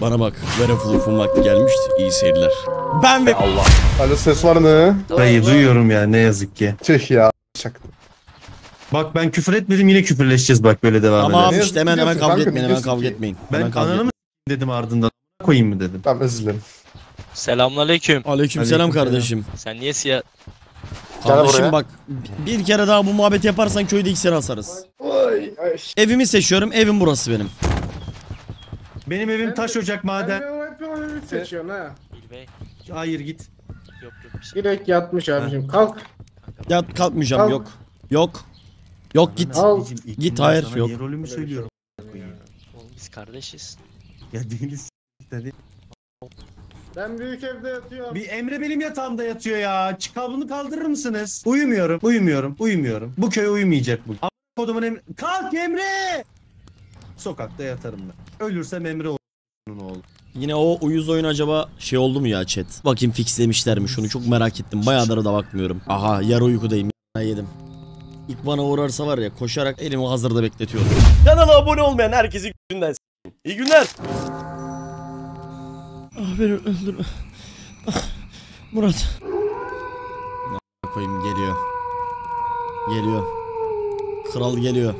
Bana bak. Werewolf'un vakti gelmiş. İyi seyirler. Ben ve... Allah. Alo ses var mı? Dayı duyuyorum ya ne yazık ki. Tüh ya. Çaktım. Bak ben küfür etmedim yine küfürleşeceğiz bak böyle devam Tamam ederek. Ne işte hemen hemen kavga etmeyin. Hemen kavga etmeyin. Ben ananı mı dedim ardından koyayım mı dedim. Tamam özür dilerim. Selamünaleyküm. Aleyküm selam Aleykümselam. kardeşim. Sen niye siyah... Kardeşim bak bir kere daha bu muhabbeti yaparsan köyde iksir asarız. Oy. Ay. Evimi seçiyorum. Evim burası benim. Benim evim taş ocak maden. seçiyorsun ha. Bil Bey. Hayır git. Yok yok bir şey. Direkt yatmış abicim. Kalk. Ya kalkmayacağım Al. yok. Yok. Yok git. Al. Git, hayır, sana yok. Rolümü söylüyorum? Oğlum biz kardeşiz. Ya değiliz. Dedi. Ben büyük evde yatıyorum. Bir Emre benim yatağımda yatıyor ya. Çık kablonu kaldırır mısınız? Uyumuyorum, uyumuyorum, uyumuyorum. Bu köy uyumayacak bu. Kodumun Emre. Kalk Emre! Sokakta yatarım ben. Ölürsem Emre olur. oğlu. Yine o uyuz oyun acaba şey oldu mu ya chat? Bakayım fixlemişler mi şunu çok merak ettim. Bayağıdır da bakmıyorum. Aha yarı uykudayım. Ya, yedim. İlk bana uğrarsa var ya koşarak elimi hazırda bekletiyorum. Kanala abone olmayan herkesi günden. İyi günler. Ah beni öldürme. Ah, Murat. Ne koyayım geliyor. Geliyor. Kral geliyor.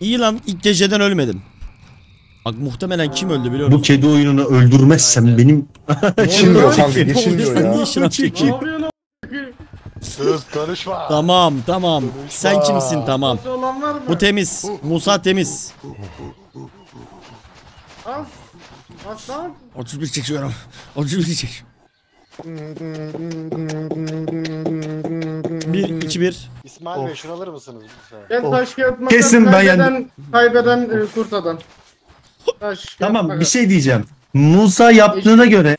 İyi lan ilk geceden ölmedim. Bak muhtemelen kim öldü biliyor Bu musun? kedi oyununu öldürmezsem benim... Kanka geçilmiyor ya. şınav Ne çekiyor? yapıyorsun Sus konuşma. Tamam tamam. Sen kimsin tamam. Bu temiz. Musa temiz. Al. Aslan. 31 çekiyorum. 31 çek. 1 2 1. İsmail Bey şunu alır mısınız lütfen? Ben taş kağıt makas Kesin ben kaybeden, kaybeden e, kurt adam. Taş Tamam bir şey diyeceğim. Musa yaptığına göre...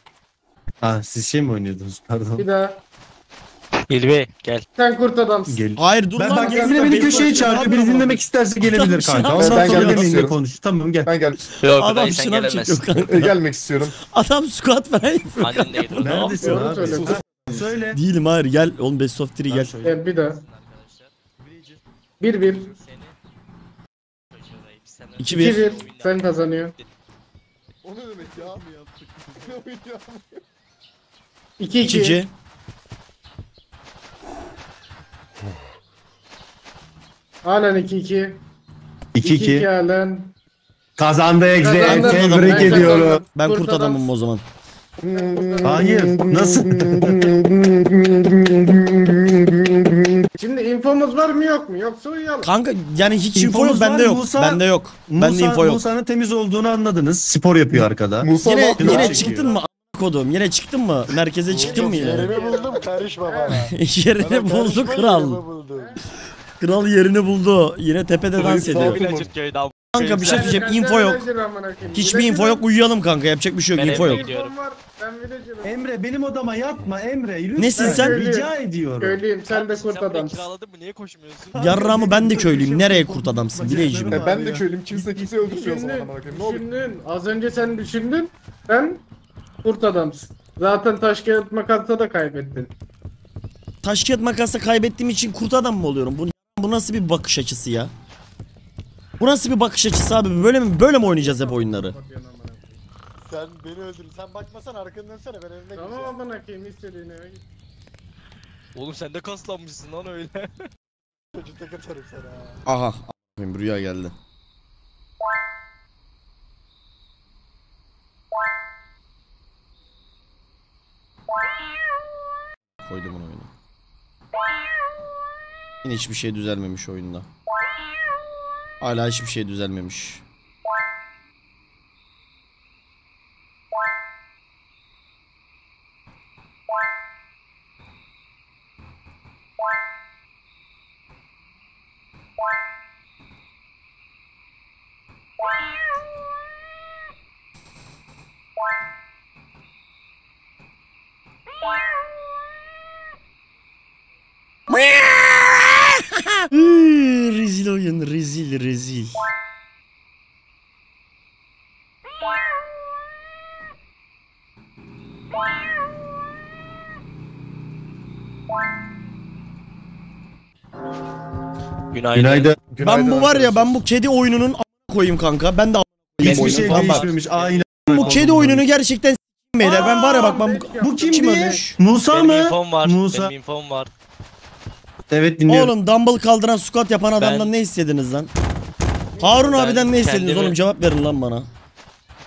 Ha siz şey mi oynuyordunuz pardon. Bir daha. Bil Bey gel. Sen kurt adamsın. Gel. Hayır dur Ben lan. bak gel. Emre beni Ben- köşeye çağırıyor. Biri dinlemek isterse gelebilir Tamam, kanka. ben Ondan gelmek sonra benimle istiyorum. konuş. Tamam gel. Ben gel. Yok Adam dayı sen şınav gelemezsin. çekiyor kanka. e, gelmek istiyorum. Adam squat falan yapıyor. Annen neydi o? Neredesin Doğru abi? Söyle. Değilim hayır gel. Oğlum best of 3 gel. Söyle. Gel bir daha. Bir bir. 2 İki 1. bir. Sen kazanıyor. O ne demek ya? mı yaptık? İki 2 iki. 2. Halen iki iki. 2 İki iki 2. halen. Kazandı Egze. Kazandım. Tebrik Ben ediyorum. kazandım. Ben kurt adam. adamım o zaman. Hayır. Nasıl? Şimdi infomuz var mı yok mu? Yoksa uyuyalım. Kanka yani hiç info İnfomuz yok bende var, yok. Musa- Bende yok. Bende Musa, info yok. Musa'nın temiz olduğunu anladınız. Spor yapıyor arkada. Musa ne Yine yine çekiyor. çıktın mı? a- Kodum. Yine çıktın mı? Merkeze çıktın mı yine? Yerimi buldum karışma bana. Yerini Bana buldu karışma, kral. buldum. Kral yerini buldu. Yine tepede dans ediyor. Kanka bir şey söyleyeceğim. Info yok. Hiçbir info yok. Uyuyalım kanka. Yapacak bir şey yok. Ben Info yok. gidiyorum. İnfom var. Ben villager'ım. Emre benim odama yatma Emre. Lütfen. Nesin sen? Rica ediyorum. Köylüyüm sen de kurt sen burayı adamsın. kiraladın mı? Niye koşmuyorsun? Yarrağımı ben de köylüyüm. Nereye kurt adamsın? Bileyicim. E, ben de köylüyüm. Kimse kimseyi öldürmüyor o zaman. Düşündün, amına koyayım. Ne olur. düşündün. Az önce sen düşündün. Sen kurt adamsın. Zaten taş kağıt makasla da kaybettin. Taş kağıt makasla kaybettiğim için kurt adam mı oluyorum? Bu, bu nasıl bir bakış açısı ya? Bu nasıl bir bakış açısı abi? Böyle mi böyle mi oynayacağız hep oyunları? Koyayım. Sen beni öldür. Sen bakmasan arkanı dönsene ben önüne Tamam gideceğim. amına koyayım istediğine. git. Oğlum sen de kaslanmışsın lan öyle. Çocuk tek atarım sana. Aha. a**ayım, Rüya geldi. Koydum onu oyuna. Yine hiçbir şey düzelmemiş oyunda. Hala hiçbir şey düzelmemiş. Rezil oyun rezil rezil. Günaydın. Günaydın. Ben bu var ya ben bu kedi oyununun koyayım kanka. Ben de Hiçbir şey bak. değişmemiş. Aynı Bu kedi oyununu gerçekten beyler. Ben var ya bak ben bu, Bu kim kimdi? ölmüş? Musa Benim mı? infom var. Musa. Benim infom var. Evet dinliyorum. Oğlum dumbbell kaldıran squat yapan adamdan ne istediniz lan? Harun Ben abiden ne istediniz kendimi- oğlum cevap verin lan bana.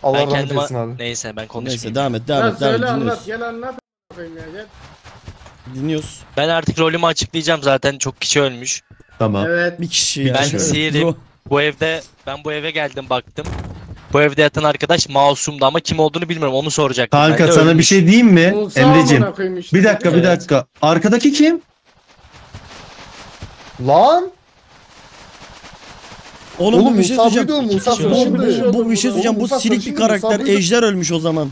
Allah Ben rahmet kendime... abi. Neyse ben konuşmayayım. Neyse devam et devam et devam et söyle anlat dinliyoruz. gel anlat. a**ayım ya, gel. Dinliyoruz. Ben artık rolümü açıklayacağım zaten çok kişi ölmüş. Tamam. Evet. Bir kişi ya. Ben sihirim. Bu evde ben bu eve geldim baktım. Bu evde yatan arkadaş masumdu ama kim olduğunu bilmiyorum onu soracaktım. Kanka Ben de sana bir ölmüş. şey diyeyim mi? Musa Emreciğim. amına koyayım işte. Bir dakika bir Evet. dakika. Arkadaki kim? Lan! Oğlum, Oğlum bu bir şey Musa söyleyeceğim. buydu Musa Bu- Bu, bu, bu bir şey söyleyeceğim. Bu Musa silik bir karakter. Buydu. Ejder ölmüş o zaman.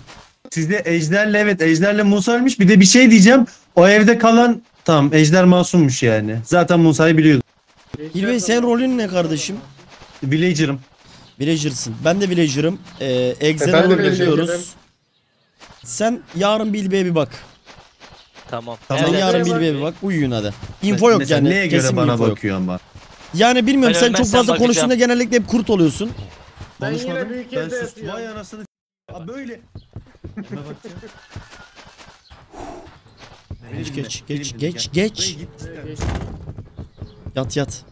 Sizde Ejder'le evet Ejder'le Musa ölmüş. Bir de bir şey diyeceğim. O evde kalan tamam Ejder masummuş yani. Zaten Musa'yı biliyordum. İlbey senin rolün ne kardeşim? Villager'ım. Villager'sın. Ben de Villager'ım. Ee, E, de alıyoruz. Villager'ım. Sen yarın bir İlbey'e bir bak. Tamam. Tamam. Sen Evet. yarın bir Neye İlbey'e bir bak. Uyuyun hadi. Info yok Mesela yani. Neye göre kesin bana info yok. bakıyorsun bak. Yani bilmiyorum Ben sen çok ölmezsem fazla bakacağım. konuştuğunda genellikle hep kurt oluyorsun. Ben yine Konuşmadım. büyük Ben evde sustum. Vay yatıyorum. anasını. Aa, böyle. Geç Beni geç dinle, geç beni dinle, geç gel. geç. Buraya git. Geç. Yat yat.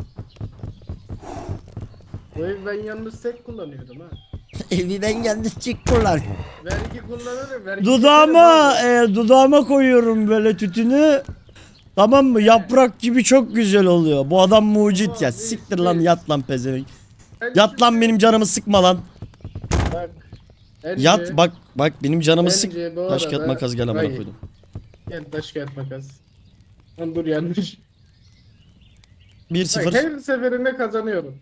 Bu ev ben yalnız tek kullanıyordum ha. Evden geldi çık kullan. Vergi kullanırım. Vergi Dudağıma e, dudağıma koyuyorum böyle tütünü. Tamam mı? Yaprak gibi çok güzel oluyor. Bu adam mucit ya. Siktir lan yat lan pezevenk. Yat lan benim canımı sıkma lan. Bak. Yat bak bak benim canımı sık. bu Taş kağıt makas gel amına koydum. Gel taş kağıt makas. Lan dur yanlış. 1-0 Bak, her seferinde kazanıyorum.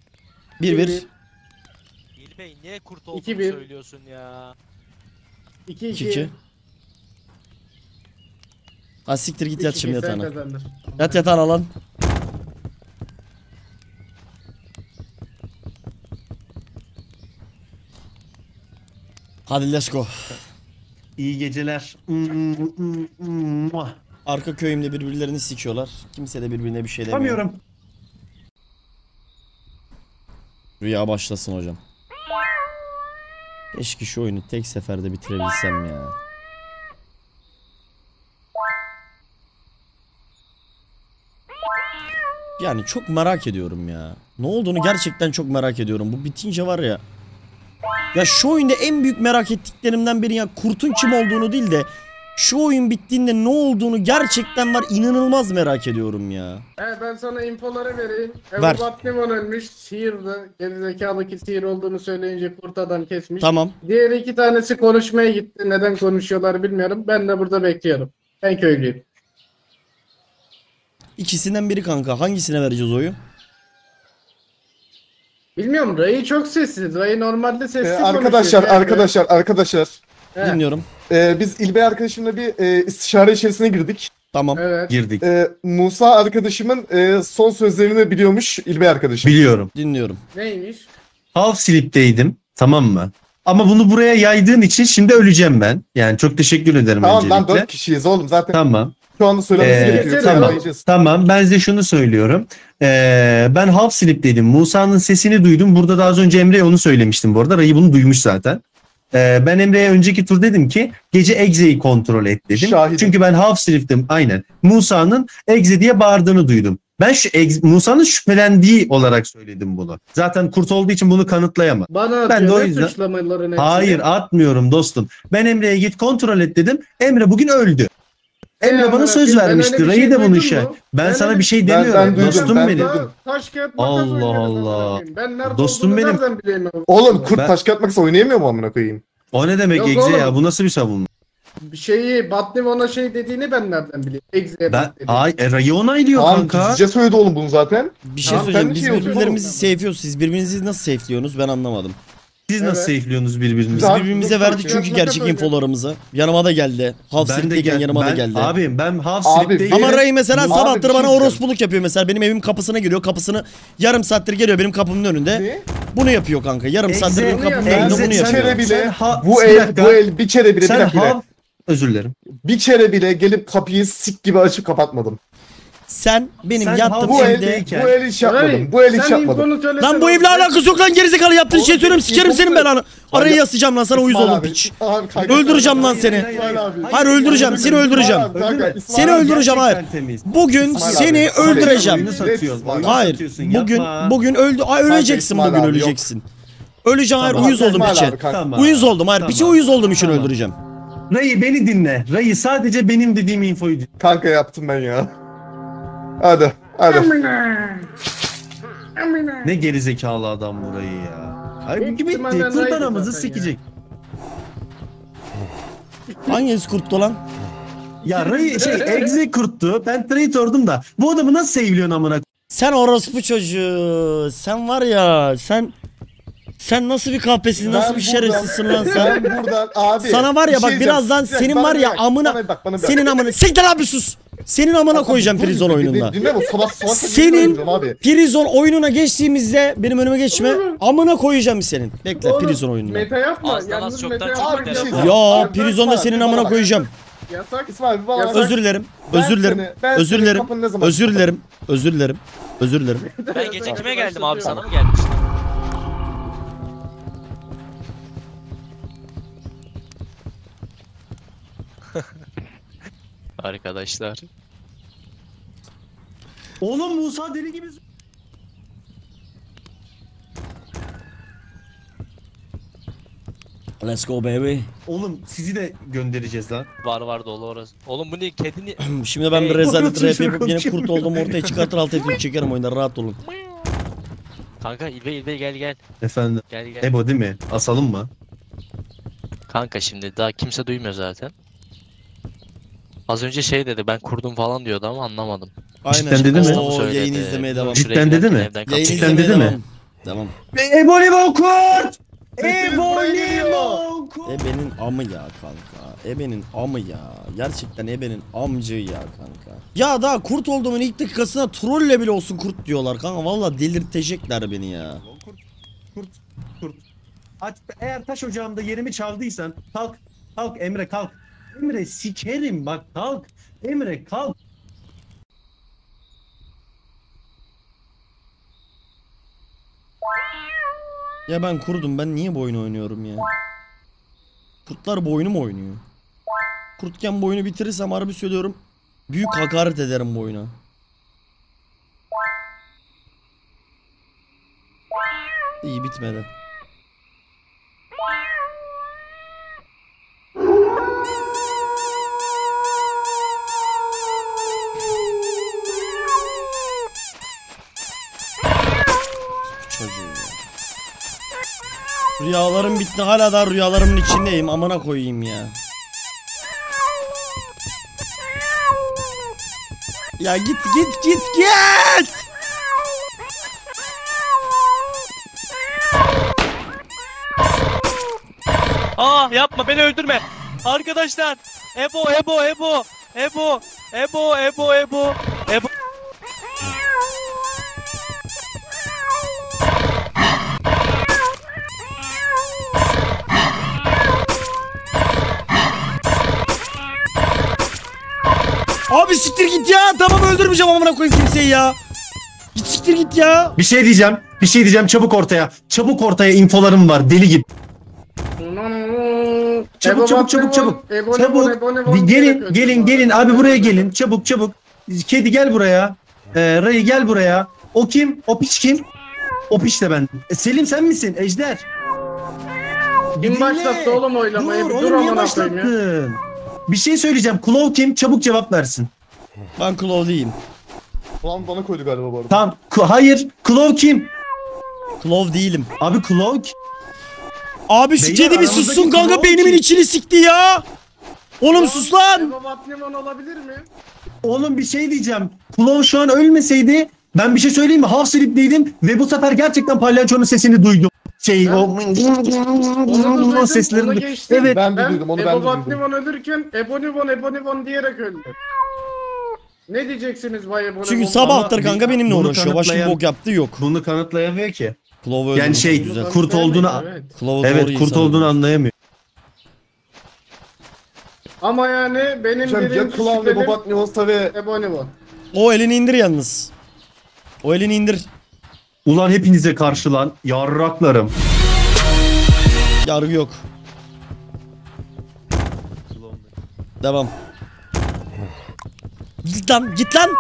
1-1 İlbey niye kurt olduğunu 2-1. söylüyorsun ya? 2 2. 2-2 Ha siktir git yat şimdi yatağına. Yat yatağına lan. Hadi let's go. İyi geceler. Muah. Arka köyümde birbirlerini sikiyorlar. Kimse de birbirine bir şey demiyor. Yapamıyorum. Rüya başlasın hocam. Keşke şu oyunu tek seferde bitirebilsem ya. Yani çok merak ediyorum ya. Ne olduğunu gerçekten çok merak ediyorum. Bu bitince var ya. Ya şu oyunda en büyük merak ettiklerimden biri ya kurtun kim olduğunu değil de şu oyun bittiğinde ne olduğunu gerçekten var inanılmaz merak ediyorum ya. He ben sana infoları vereyim. Ver. Ebu Batlimon ölmüş. Sihirdi. Gerizekalı ki sihir olduğunu söyleyince kurt adam kesmiş. Tamam. Diğer iki tanesi konuşmaya gitti. Neden konuşuyorlar bilmiyorum. Ben de burada bekliyorum. Ben köylüyüm. İkisinden biri kanka. Hangisine vereceğiz oyu? Bilmiyorum Ray'ı çok sessiz. Ray normalde sessiz Ee, konuşuyor. arkadaşlar, Yani. arkadaşlar, arkadaşlar. He, Dinliyorum. Ee, biz İlbey arkadaşımla bir e, istişare içerisine girdik. Tamam. Evet. Girdik. Ee, Musa arkadaşımın e, son sözlerini biliyormuş İlbey arkadaşım. Biliyorum. Dinliyorum. Neymiş? Half sleep'teydim. Tamam mı? Ama bunu buraya yaydığın için şimdi öleceğim ben. Yani çok teşekkür ederim tamam lan öncelikle. dört kişiyiz oğlum zaten Tamam. şu anda söylemesi Ee, gerekiyor. tamam. Tamam. Tamam ben size şunu söylüyorum. Ee, ben half sleep'teydim. Musa'nın sesini duydum. Burada da az önce Emre'ye onu söylemiştim bu arada. Rayı bunu duymuş zaten. Ee, ben Emre'ye önceki tur dedim ki gece Exe'yi kontrol et dedim. Şahidim. Çünkü ben half sleep'tim aynen. Musa'nın Exe diye bağırdığını duydum. Ben şu Musa'nın şüphelendiği olarak söyledim bunu. Zaten kurt olduğu için bunu kanıtlayamam. Bana Ben de o yüzden-. Hayır atmıyorum dostum. Ben Emre'ye git kontrol et dedim. Emre bugün öldü. Emre Ee, bana söz vermişti. Rayı şey da bunu duydun işe. Ben, sana bir şey demiyorum. dostum ben benim. Taş kağıt Allah Allah. Dostum benim. Oğlum kurt taş kağıt makas oynayamıyor mu amına koyayım? O ne demek Egze ya? Bu nasıl bir savunma? Bir şeyi Batlim ona şey dediğini ben nereden bileyim? Exe'ye Ben ay e, Rayı onaylıyor Tamam kanka. gizlice söyledi oğlum bunu zaten. Bir şey Tamam, söyleyeceğim. de Biz şey birbirlerimizi safe'liyoruz. Siz birbirinizi nasıl safe'liyorsunuz ben anlamadım. Siz nasıl Evet. safe'liyorsunuz birbirinizi? Biz birbirimize verdik çünkü gerçek infolarımızı. Yanıma da geldi. Half Ben de sleep'teyken gel, yanıma da ben, geldi. Abim ben half Abi, sleep'teyim. Ama Ray mesela Abi, sabahtır şey bana diyeceğim. orospuluk yapıyor mesela. Benim evimin kapısına geliyor. Kapısını yarım saattir geliyor benim kapımın önünde. Ne? Bunu yapıyor kanka. Yarım saattir benim kapımın yapıyor. önünde bunu bir yapıyor. kere bile ha- bu bir el dakika. bu el bir kere bile bir Sen dakika bile half özür dilerim. bir kere bile gelip kapıyı sik gibi açıp kapatmadım. Sen benim Sen yattığım Bu el, evde... bu el hiç yapmadım. Bu el sen yapmadım. Lan bu oğlum. evle alakası yok lan gerizekalı yaptığın Oğlum şey söylüyorum sikerim senin belanı. Arayı Hayır. yaslayacağım lan sana uyuz oldum abi, piç. Öldüreceğim lan seni. Hayır öldüreceğim seni öldüreceğim. Seni öldüreceğim hayır. Bugün seni öldüreceğim. Hayır. Bugün bugün öldü. Ay öleceksin bugün öleceksin. Öleceğim hayır uyuz oldum piçe. Uyuz oldum hayır piçe uyuz olduğum için öldüreceğim. Rayı beni dinle. Rayı sadece benim dediğim infoyu dinle. Kanka yaptım ben ya. Hadi. Hadi. Amına. Amına. Ne gerizekalı adam burayı ya. Ay Büyük bitti. Kurt ya. sikecek. Hangisi kurttu lan? Ya Ray şey egze kurttu. Ben traitordum da. Bu adamı nasıl seviliyorsun amına? Sen orospu çocuğu. Sen var ya sen sen nasıl bir kahpesin nasıl bir şerefsizsin lan sen. Ben buradan abi. Sana var ya bir bak şey birazdan senin var ya amına senin amına siktir abi sus. Senin amına koyacağım Dur, prizon dur, oyununda. Dinle bu sabah sabah Senin- abi. Prizon oyununa geçtiğimizde benim önüme geçme. Amına koyacağım senin. Bekle Oğlum, prizon oyununda. Meta yapma. Yalnız meta yapma. şey. Ya prizonda senin amına koyacağım. Yasak. İsmail bir bana Yasak. Özür dilerim. Özür dilerim. Özür dilerim. Özür dilerim. Özür dilerim. Özür dilerim. Ben gece kime geldim abi sana mı gelmiştim? Arkadaşlar. Oğlum Musa deli gibi. Let's go baby. Oğlum sizi de göndereceğiz lan. Var var dolu orası. Oğlum bu ne kedi ni... Şimdi ben bir rezalet rap yapıp yine kurt oldum ortaya çıkartır alt etini çekerim oyunda rahat olun. Kanka İlbey İlbey gel gel. Efendim. Gel gel. Ebo değil mi? Asalım mı? Kanka şimdi daha kimse duymuyor zaten. Az önce şey dedi ben kurdum falan diyordu ama anlamadım. Aynen. Cidden dedi mi? Oo, yayını izlemeye devam. Cidden dedi giderken mi? evden Yayını kalktım. Cidden izlemeye dedi mi? devam. Devam. Ebo Ebo kurt! Sesiniz Ebo buraya geliyor. Ebo kurt! Ebenin amı ya kanka. Ebenin amı ya. Gerçekten ebenin amcı ya kanka. Ya daha kurt olduğumun ilk dakikasına trolle bile olsun kurt diyorlar kanka. Valla delirtecekler beni ya. Kurt, kurt, kurt. Aç, eğer taş ocağımda yerimi çaldıysan kalk, kalk Emre kalk. Emre sikerim bak kalk. Emre kalk. Ya ben kurdum ben niye bu oynuyorum ya? Kurtlar bu oyunu mu oynuyor? Kurtken bu oyunu bitirirsem harbi söylüyorum. Büyük hakaret ederim bu. İyi bitmedi. Çocuğu ya. Rüyalarım bitti hala da rüyalarımın içindeyim amına koyayım ya. Ya git git git git. Aa yapma beni öldürme. Arkadaşlar. Ebo Ebo Ebo. Ebo Ebo Ebo Ebo. Öldürmeyeceğim amına koyayım kimseyi ya. Git siktir git ya. Bir şey diyeceğim. Bir şey diyeceğim çabuk ortaya. Çabuk ortaya infolarım var deli gibi. Çabuk, çabuk, çabuk, çabuk. Çabuk. Gelin gelin gelin abi buraya gelin. Çabuk çabuk. Kedi gel buraya. Ee, Ray gel buraya. O kim? O piç kim? O piç de ben. E, Selim sen misin? Ejder. Kim başlattı oğlum oylamayı? Dur, Bir oğlum dur niye başlattın? Bir şey söyleyeceğim. Klov kim? Çabuk cevap versin. Ben Claw değilim. Ulan bana koydu galiba bu arada. Tamam. K- hayır. Klov kim? Claw değilim. Abi kim? Abi şu Beyler, kedi bir aramızdaki sussun kanka Claw beynimin kim? içini sikti ya. Oğlum sus lan. Ebo Batman olabilir mi? Oğlum bir şey diyeceğim. Klov şu an ölmeseydi ben bir şey söyleyeyim mi? Half sleep'teydim ve bu sefer gerçekten palyaçonun sesini duydum. Şey o Onu duydum, seslerini onu du- geçtim. Evet. Ben de duydum, onu ben de duydum. Batman ölürken Ebonibon Ebonibon diyerek öldü. Ne diyeceksiniz Bay Ebonibon? Çünkü sabahtır Ama kanka benimle bunu uğraşıyor. Başka bir kanıtlayan- bok yaptığı yok. Bunu kanıtlayamıyor ki. Claw'u Yani şey, güzel. kurt olduğunu- Evet. Evet kurt insan olduğunu anlayamıyor. Ama yani benim Hocam ya birinci ve şüphelim Bobat ne olsa ve Ebonibon. O elini indir yalnız. O elini indir. Ulan hepinize karşı lan. Yarraklarım. Yargı yok. Devam. Git lan git lan.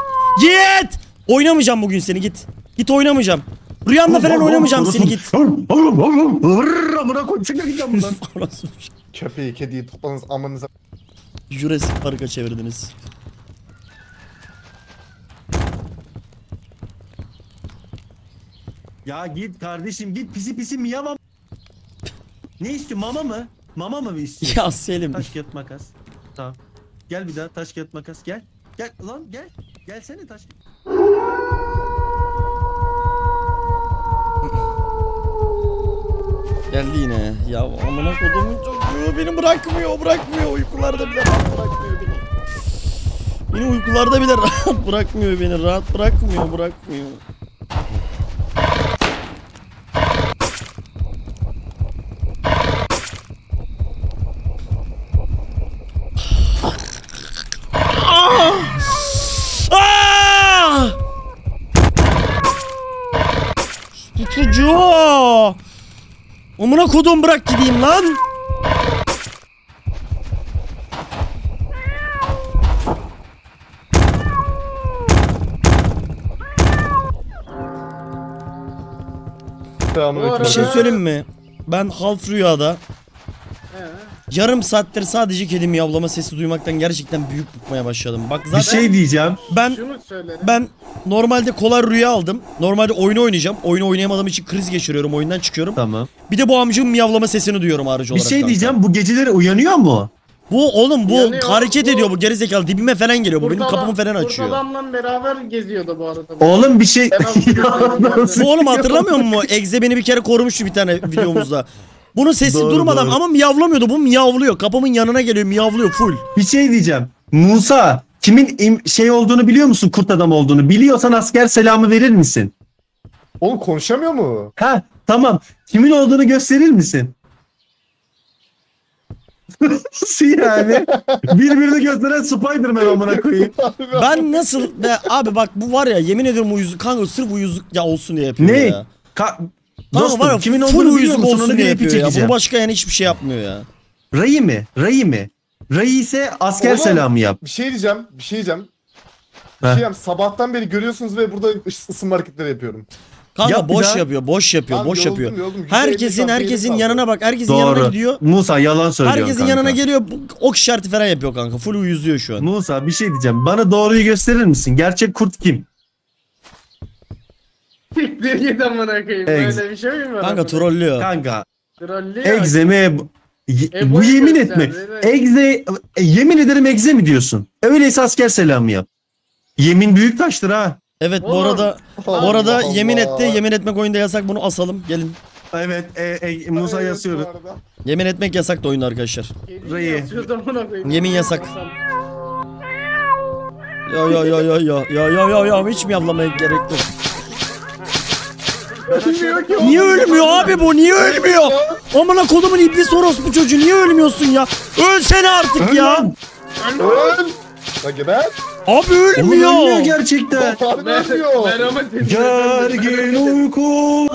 Git. Oynamayacağım bugün seni git. Git oynamayacağım. Rüyamda falan oynamayacağım seni git. Amına koyayım. Çıkar gideceğim buradan. Orası Köpeği, kediyi toplanız amanıza. Jurassic Park'a çevirdiniz. Ya git kardeşim git pisi pisi miyamam. Ne istiyor mama mı? Mama mı istiyor? Ya Selim. Taş kağıt makas. Tamam. Gel bir daha taş kağıt makas gel. Gel lan gel. Gelsene taş. Geldi yine. Ya amına kodumun çocuğu beni bırakmıyor, bırakmıyor. Uykularda bile rahat bırakmıyor beni. Beni uykularda bile rahat bırakmıyor beni. Rahat bırakmıyor, bırakmıyor. Ah! Ah! Bu çocuğu. Amına kodum bırak gideyim lan. Bir şey söyleyeyim mi? Ben half rüyada yarım saattir sadece kedi miyavlama sesi duymaktan gerçekten büyük bıkmaya başladım. Bak Bir zaten şey diyeceğim. ben ben normalde kolay rüya aldım. Normalde oyunu oynayacağım. Oyunu oynayamadığım için kriz geçiriyorum. Oyundan çıkıyorum. Tamam. Bir de bu amcığın miyavlama sesini duyuyorum harici Bir olarak. şey kanka. diyeceğim. Bu geceleri uyanıyor mu? Bu oğlum bu Uyanıyor, hareket bu- ediyor bu gerizekalı dibime falan geliyor. Bu benim kapımı falan açıyor. adamla beraber geziyordu bu arada. Oğlum bir şey... Ben Nasıl- Bu oğlum hatırlamıyor musun? Egze beni bir kere korumuştu bir tane videomuzda. Bunun sesi Doğru, durmadan doğru. ama miyavlamıyordu. Bu miyavlıyor. Kapımın yanına geliyor miyavlıyor full. Bir şey diyeceğim. Musa kimin im- şey olduğunu biliyor musun? Kurt adam olduğunu. Biliyorsan asker selamı verir misin? Oğlum konuşamıyor mu? Ha tamam. Kimin olduğunu gösterir misin? Nasıl yani? Birbirini gösteren Spider-Man amına koyayım. Ben nasıl be abi bak bu var ya yemin ediyorum uyuzluk kanka sırf uyuzluk ya olsun diye yapıyor Ne? ya. Ka- Kanka Dostum var ya kimin full olduğunu biliyor uyuzluk musun? olsun Onu diye bir yapıyor ya. çekeceğim. Bu başka yani hiçbir şey yapmıyor ya. Rayı mi? Rayı mi? Rayı ise asker Oğlum. selamı yap. Bir şey diyeceğim, bir şey diyeceğim. Bir şey diyeceğim. Sabahtan beri görüyorsunuz ve burada ıs- ısınma hareketleri yapıyorum. Kanka Yap boş daha. yapıyor, boş yapıyor, Tamam, boş yoruldum, yapıyor. yoruldum. %50 Herkesin herkesin yanına kaldı. bak. Herkesin yanına Doğru. gidiyor. Musa yalan söylüyorsun Herkesin kanka. yanına geliyor. Ok işareti falan yapıyor kanka. Full uyuzuyor şu an. Musa bir şey diyeceğim. Bana doğruyu gösterir misin? Gerçek kurt kim? Siktir git amına koyayım. Böyle bir şey mi var? Kanka trollüyor. Kanka Trollüyor. egzeme E, bu yemin ver etme. sen, evet. Egze e, yemin ederim egze mi diyorsun? Öyleyse asker selamı yap. Yemin büyük taştır ha. Evet bu Oğlum. arada bu arada Allah. yemin etti. Yemin etmek oyunda yasak. Bunu asalım. Gelin. Evet e, e, Musa Evet, yazıyor. bu arada. Yemin etmek yasak da oyunda arkadaşlar. Yemin yasak. Ya ya ya ya ya ya ya ya ya hiç mi yavlamaya gerek yok. Ölmüyor ki Niye ölmüyor abi bu? Niye ölmüyor? Amına kodumun iblis orospu çocuğu niye ölmüyorsun ya? Ölsene artık ya. Öl. Öl! Lan geber! Abi Oğlum ölmüyor ölmüyor. gerçekten. Harbi ölmüyor! Gergin uyku.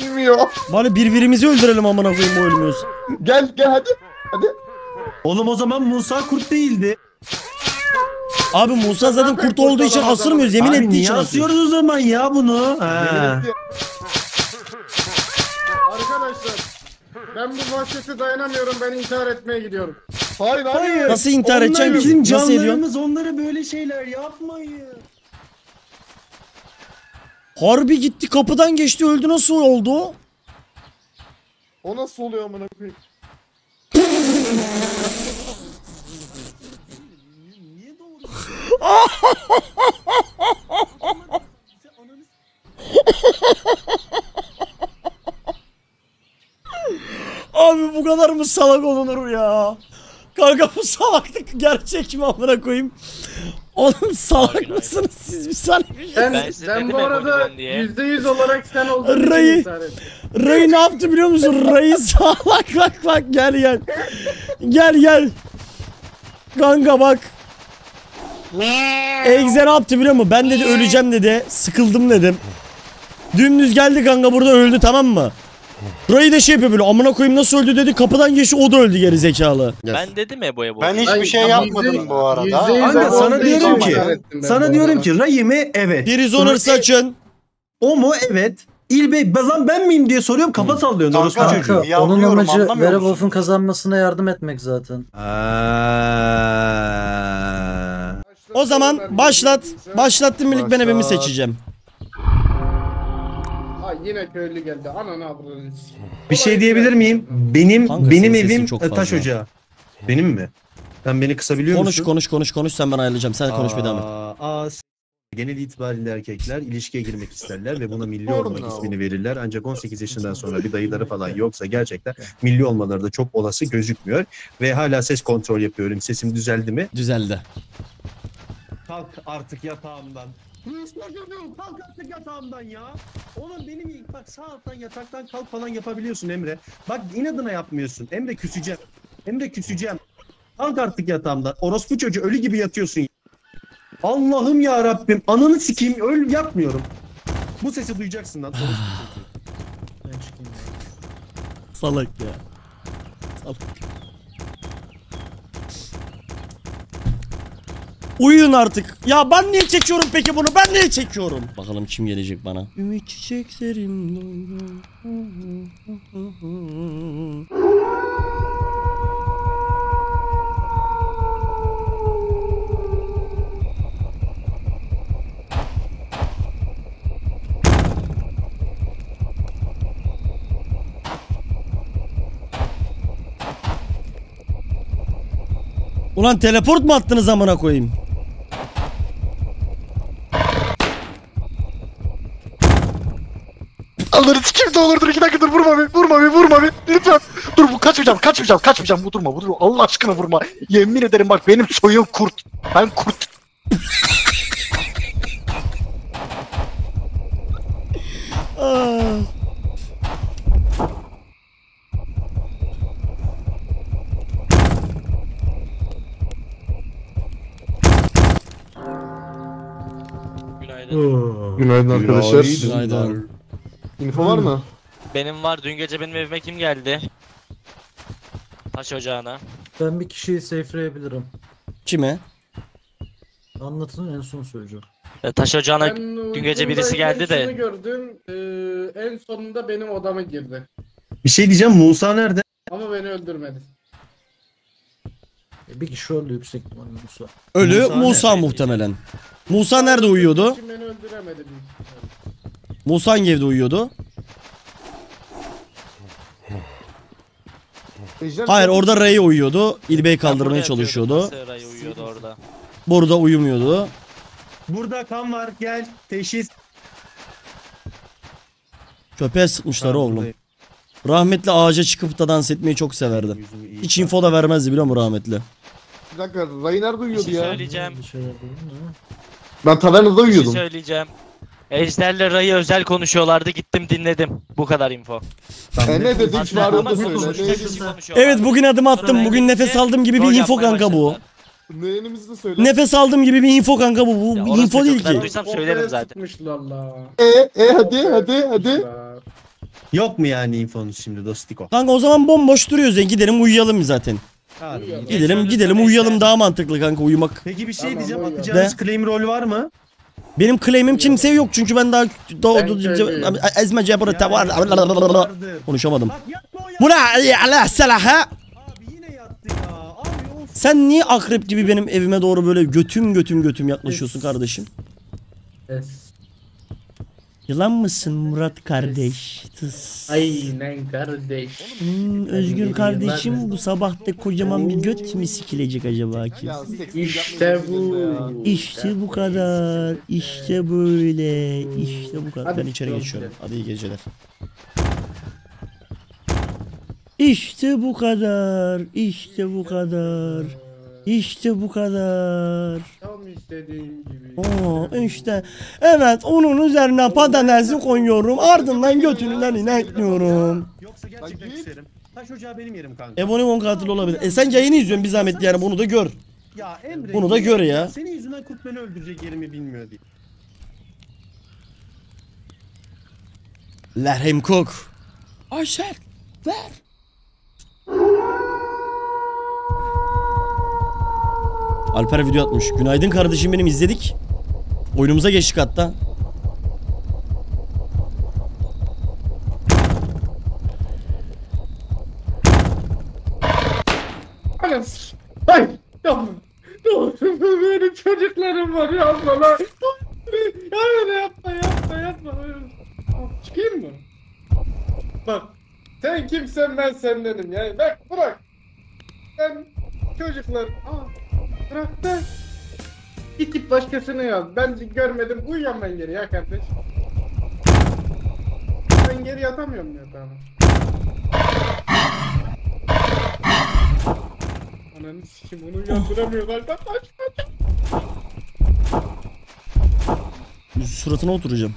ölmüyor! Bari birbirimizi öldürelim amına koyayım bu ölmüyorsun. Gel gel hadi! Hadi! Oğlum o zaman Musa kurt değildi. Abi Musa zaten kurt olduğu için asırmıyoruz. Yemin Abi ettiği niye için asıyoruz. asıyoruz o zaman ya bunu? Arkadaşlar ben bu vahşete dayanamıyorum. Ben intihar etmeye gidiyorum. Hayır hayır! Nasıl intihar Onlar edeceksin bizim ki? Nasıl ediyorsun? canlarımız onlara böyle şeyler yapmayın. Harbi gitti kapıdan geçti öldü nasıl oldu? o? O nasıl oluyor amına koyayım? Niye doğru? Abi bu kadar mı salak olunur ya? Kanka bu salaklık gerçek mi amına koyayım? Oğlum salak mısınız siz bir saniye? Ben, Ben dedim bu arada Volkan diye. yüzde yüz olarak sen olduğun için Rayı- intihar ettim. Ray ne yaptı biliyor musun? Ray salak bak bak gel gel. Gel gel. Kanka bak. Egze ne yaptı biliyor musun? Ben dedi öleceğim dedi. Sıkıldım dedim. Dümdüz geldi kanka burada öldü tamam mı? Burayı da şey yapıyor böyle amına koyayım nasıl öldü dedi kapıdan geçti o da öldü geri zekalı. Ben dedim Ebo Ebo. Ben hiçbir Ay, şey yapmadım yüzde- bu arada. Kanka sana olduğu diyorum ki sana bu diyorum ki Rahim'i evet. Sonra- saçın. O mu? Evet. İlbey bazan ben miyim diye soruyorum kafa sallıyorsun Kanka, çocuğu. Kanka, Kanka onun amacı? Werewolf'un kazanmasına yardım etmek zaten. O zaman başlat. Başlattım birlik ben evimi seçeceğim. Ay yine köylü geldi. Ananı avradını. Bir şey diyebilir miyim? Benim Kanka, benim senin sesin evim çok e, taş fazla. ocağı. Benim mi? Sen beni kısabiliyor Konuş musun? konuş konuş konuş sen ben ayarlayacağım. Sen konuş bir devam et. Aa, aa, s- Genel itibariyle erkekler ilişkiye girmek isterler ve buna milli olmak ismini verirler. Ancak 18 yaşından sonra bir dayıları falan yoksa gerçekten milli olmaları da çok olası gözükmüyor. Ve hala ses kontrol yapıyorum. Sesim düzeldi mi? Düzeldi. Kalk artık yatağımdan. Kalk artık yatağımdan ya. Oğlum benim bak sağ alttan yataktan kalk falan yapabiliyorsun Emre. Bak inadına yapmıyorsun. Emre küseceğim. Emre küseceğim. Kalk artık yatağımdan. Orospu çocuğu ölü gibi yatıyorsun. Allah'ım ya Rabbim. Ananı sikeyim öl yapmıyorum. Bu sesi duyacaksın lan. çocuğu. Salak ya. Salak. Uyuyun artık. Ya ben niye çekiyorum peki bunu? Ben niye çekiyorum? Bakalım kim gelecek bana. Ümit çiçeklerim. Ulan teleport mu attınız amına koyayım? Allah'ını sikeyim ne olur dur iki dakika dur vurma bir vurma bir vurma bir lütfen. Dur bu kaçmayacağım kaçmayacağım kaçmayacağım bu durma bu durma Allah aşkına vurma. Yemin ederim bak benim soyum kurt. Ben kurt. Aa. Günaydın. Günaydın arkadaşlar. Günaydın. Info var mı? Benim var. Dün gece benim evime kim geldi? Taş ocağına. Ben bir kişiyi safe'leyebilirim. Kime? Anlatın en son söyleyeceğim. E, Taş ocağına Ben dün gece birisi geldi de. gördüm. Ee, en sonunda benim odama girdi. Bir şey diyeceğim Musa nerede? Ama beni öldürmedi. E, bir kişi öldü yüksek ihtimalle Musa. Ölü Musa Musa, muhtemelen. Musa nerede uyuyordu? Kim beni öldüremedi büyük ihtimalle. Musa hangi evde uyuyordu? Ejder Hayır orada Ray uyuyordu. İlbey kaldırmaya çalışıyordu. Uyuyordu orada. Burada uyumuyordu. Burada kan var gel teşhis. Köpeğe sıkmışlar oğlum. buradayım. Rahmetli ağaca çıkıp da dans etmeyi çok severdi. Yüzümü iyi Hiç info da vermezdi biliyor musun rahmetli? Bir dakika Ray nerede Bir uyuyordu şey ya? söyleyeceğim. De. Ben tavernada Bir şey uyuyordum. söyleyeceğim. Ejder'le Ray'ı özel konuşuyorlardı. Gittim dinledim. Bu kadar info. E ne dedi hiç Hatta var ama konuşuyorlardı. Evet bugün adım attım. Bugün nefes aldığım gibi bir Rol info yapmaya kanka bu. başladılar. De söyle. Nefes aldığım gibi bir info kanka bu. Bu Ya bir orası info değil ben ki. duysam söylerim zaten. la. E e hadi hadi hadi. Yok mu yani infonuz şimdi dostiko? Kanka o zaman bomboş duruyoruz ya. Gidelim uyuyalım zaten. Harbi. Gidelim gidelim uyuyalım daha mantıklı kanka uyumak. Peki bir şey Tamam, diyeceğim. uyuyor. Atacağınız claim rol var mı? Benim claim'im kimse yok çünkü ben daha Ben doğdu köylüyüm. ezmece burada Yani var. vardır. Konuşamadım. Bak yatma o ya. Bu ne ala salaha? Sen niye akrep gibi benim evime doğru böyle götüm götüm götüm yaklaşıyorsun kardeşim? Es. Yılan mısın Murat kardeş? Tıs. Aynen kardeş. Hmm, Özgür kardeşim bu sabah da kocaman bir göt mi sikilecek acaba ki? İşte bu. İşte bu kadar. İşte böyle. İşte bu kadar. Ben içeri geçiyorum. Hadi iyi geceler. İşte bu kadar. İşte bu kadar. İşte bu kadar. Tam istediğin gibi. Oo işte. Evet onun üzerine patatesi koyuyorum. Ardından götünün ekliyorum. Yoksa gerçekten Lan git. isterim. Taş ocağı benim yerim kanka. Ebonimon katil olabilir. E sen yayını izliyorsun bir zahmet yani bunu da gör. Ya Emre. Bunu da gör ya. Senin yüzünden kurt beni öldürecek yerimi bilmiyor diye. Let him cook. I said. Alper video atmış. Günaydın kardeşim benim izledik. Oyunumuza geçtik hatta. Anam. Ay yapma. Ne olur benim çocuklarım var yapma lan. Ya öyle yapma yapma yapma. Çıkayım mı? Bak sen kimsen ben sendenim yani. Bak bırak. Ben çocuklar. Aa, bırak da. Git başkasını yaz. Ben görmedim. Uyuyorum ben geri ya kardeş. Ben geri yatamıyorum ya tamam. Ananı sikim onu uyandıramıyorlar. Kaç kaç. Suratına oturacağım.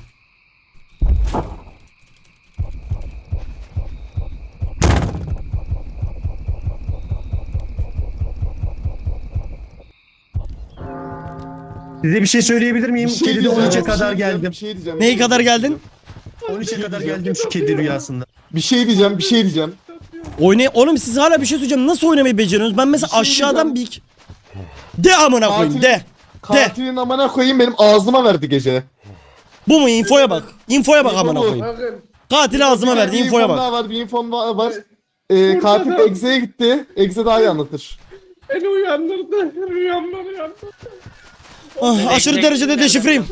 Size bir şey söyleyebilir miyim? Bir şey Kedide diyeceğim, 13'e bir kadar şey diyeceğim, geldim. Bir şey diyeceğim. Neye şey kadar geldin? 13'e kadar geldim şu kedi rüyasında. Bir şey diyeceğim, bir şey diyeceğim. Oynay Oğlum siz hala bir şey söyleyeceğim. Nasıl oynamayı beceriyorsunuz? Ben mesela Bir şey aşağıdan bir... De amına koyayım de. Katilin amına koyayım benim ağzıma verdi gece. Bu mu? Infoya bak. Infoya bak amına koyayım. Bakın. Katil ağzıma verdi. Bir Infoya infom bak. daha var, bir infom daha var. Ee, katil da- Exe'ye gitti. Exe daha iyi anlatır. Beni uyandırdı. Rüyamdan uyandırdı. Ah, aşırı derecede deşifreyim.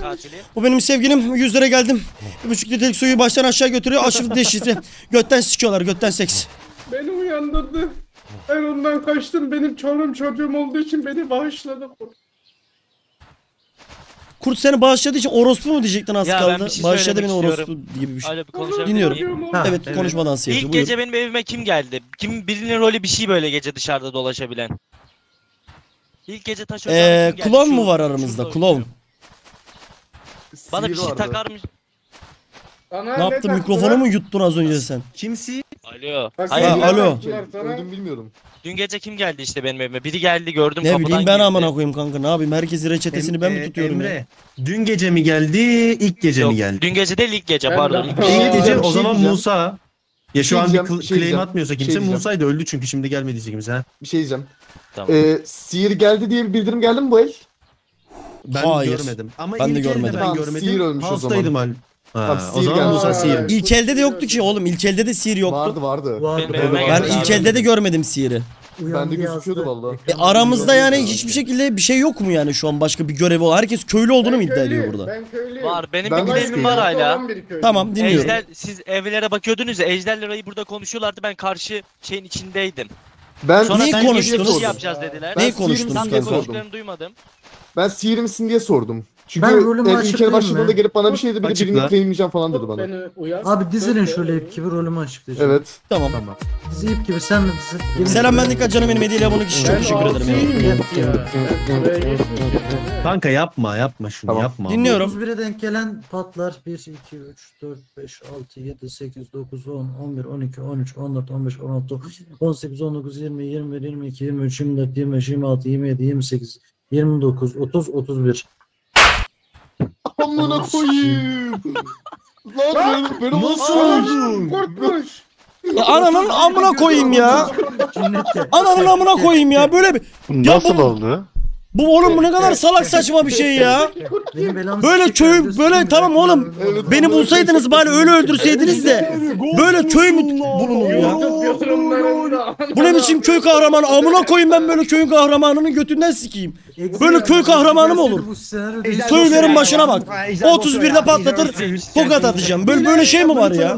Bu benim sevgilim. 100 lira geldim. Bir buçuk litrelik suyu baştan aşağı götürüyor. Aşırı deşifre. Götten sikiyorlar. Götten seks. Beni uyandırdı. Ben ondan kaçtım. Benim çorum çocuğum olduğu için beni bağışladı. Kurt seni bağışladığı için orospu mu diyecektin az Ya ben kaldı. bir şey Bağışladı beni söylemek orospu gibi bir şey. Alo bir konuşabilir Dinliyorum. miyim? Ha, Evet, evet. konuşma dansı yapıyor. İlk Buyur. gece benim evime kim geldi? Kim birinin rolü bir şey böyle gece dışarıda dolaşabilen. İlk gece taş Ee, klon mu var aramızda? Klon. Bana bir şey vardı. takarmış. Sana Ne yaptın? taktılar? Mikrofonu mu yuttun az önce sen? Kimsi? Alo. Bak, Hayır. Ha, ne alo. taktılar sana? Öldüm bilmiyorum. Dün gece kim geldi işte benim evime? Biri geldi gördüm Ne kapıdan bileyim ben girdi. amına koyayım kanka. Ne yapayım? Herkesin reçetesini ben mi tutuyorum ya? Emre. Dün gece mi geldi? ilk gece Yok, mi geldi? Dün gece değil ilk gece Ben pardon. İlk İlk şey gece o şey zaman. Musa. Ya şu şey an bir cl- bir şey claim atmıyorsa şey kimse diyeceğim. Musa'ydı öldü çünkü şimdi gelmediyse kimse. ha. Bir şey diyeceğim. Tamam. Ee, sihir geldi diye bir bildirim geldi mi bu el? Ben Hayır. görmedim. Ama Ben de görmedim. Ben görmedim. sihir ölmüş o Hastaydım hal. Ha, Tamam, o zaman geldi. Musa sihir. İlk elde de yoktu ki oğlum. İlk elde de sihir yoktu. Vardı vardı. Vardı. Evime Ben geldi ilk elde de görmedim sihiri. Uyandı Bende gözüküyordu valla. E, aramızda yani hiçbir şekilde bir şey yok mu yani şu an başka bir görevi olan? Herkes köylü olduğunu mu iddia ediyor burada? Ben köylüyüm. Var. Benim Ben bir de görevim var hala. Olan bir köylü. Tamam dinliyorum. Ejder, siz evlere bakıyordunuz ya Ejderlera'yı burada konuşuyorlardı ben karşı şeyin içindeydim. Ben Sonra Neyi ben konuştunuz? bir şey yapacağız dediler. Ben Neyi sihir konuştunuz misin Tam diye kanka? sordum. konuştuklarını duymadım. Ben sihir misin diye sordum. Çünkü Ben rolümü e, ilk açıklayayım kere mı? başladığında gelip bana bir şey dedi. Bir de birini claimleyeceğim falan dedi bana. Abi dizilin şöyle ip gibi rolümü açıklayacağım. Evet. Tamam. Tamam. Dizi ip gibi sen de dizi. Gelin Selam ben dikkat canım benim hediyeyle abone kişi çok teşekkür ederim ya. Kanka yapma yapma şunu Tamam. yapma. Dinliyorum. 31'e denk gelen patlar 1, 2, 3, 4, 5, 6, 7, 8, 9, 10, 11, 12, 13, 14, 15, 16, 18, 19, 20, 21, 22, 23, 24, 25, 26, 27, 28, 29, 30, 31. Amına koyayım. Lan böyle, böyle Nasıl oldun? Korkmuş. Ya ananın amına koyayım ya. Ananın amına koyayım ya. Böyle bir... Ya Nasıl bu- oldu? Bu oğlum bu ne kadar salak saçma bir şey ya. Böyle sikecek köy diyorsun, böyle tamam oğlum. Beni bulsaydınız bari öyle öldürseydiniz de. Böyle köy mü bulunur ya? Bu ne biçim köy kahramanı? Amına koyayım ben böyle köyün kahramanının götünden sikeyim. Böyle köy kahramanı mı olur? Köylerin başına bak. Ha, ejder 31'de patlatır. Tokat atacağım. Böyle böyle şey mi var ya?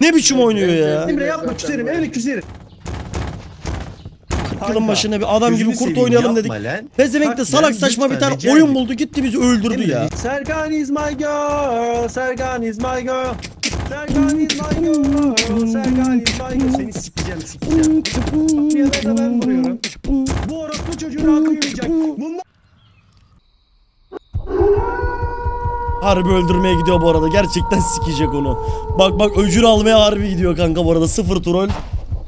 Ne biçim oynuyor ya? Emre yapma küserim öyle küserim. Yılın başında bir adam gibi kurt oynayalım dedik. Pezevenk de salak saçma bir tane oyun buldu gitti bizi öldürdü ya. Serkan is my girl. Serkan is my girl. Serkan is my girl. Serkan is my girl. Seni sikeceğim sikeceğim. Bir yana da ben vuruyorum. Bu orospu çocuğun hakkı yemeyecek. Bunlar Harbi öldürmeye gidiyor bu arada. Gerçekten sikecek onu. Bak bak öcünü almaya harbi gidiyor kanka bu arada. Sıfır troll.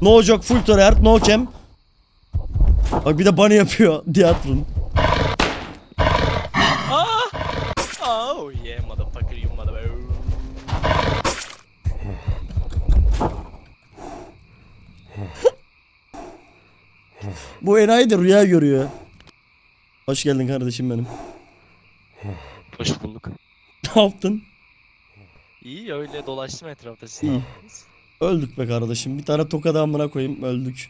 No joke full tryhard no cam. Bak bir de bana yapıyor Diatron. Ah! Oh, Bu enayi de rüya görüyor. Hoş geldin kardeşim benim. Hoş bulduk. Ne yaptın? İyi öyle dolaştım etrafta siz? Öldük be kardeşim. Bir tane tokadı amına koyayım öldük.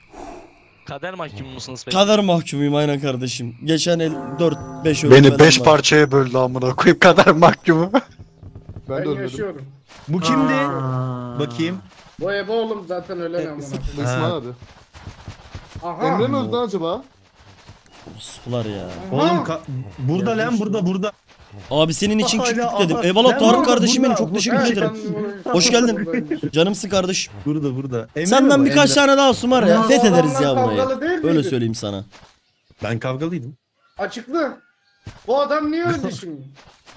Kader mahkumu musunuz peki? Kader mahkumuyum aynen kardeşim. Geçen el 4-5 öldüm. Beni 5 parçaya böldü amına koyup kadar mahkumu. Ben Ben, yaşıyorum. Bu kimdi? Aa. Bakayım. Bu ebe oğlum zaten ölen amına. Bu İsmail abi. Aha. Emre mi öldü acaba? Sular ya. Oğlum ka- burada lan burada burada. Abi senin için kilitledim. aha. Eyvallah Tarık kardeşim benim. Çok teşekkür ederim. Hoş geldin. Canımsın kardeş. Burada burada. Emre mi Senden bu? birkaç Emre. tane daha olsun var ya. Ama Fethederiz ya adamlar burayı. kavgalı değil Öyle miydi? söyleyeyim sana. Ben kavgalıydım. Açıklı. Bu adam niye öldü şimdi?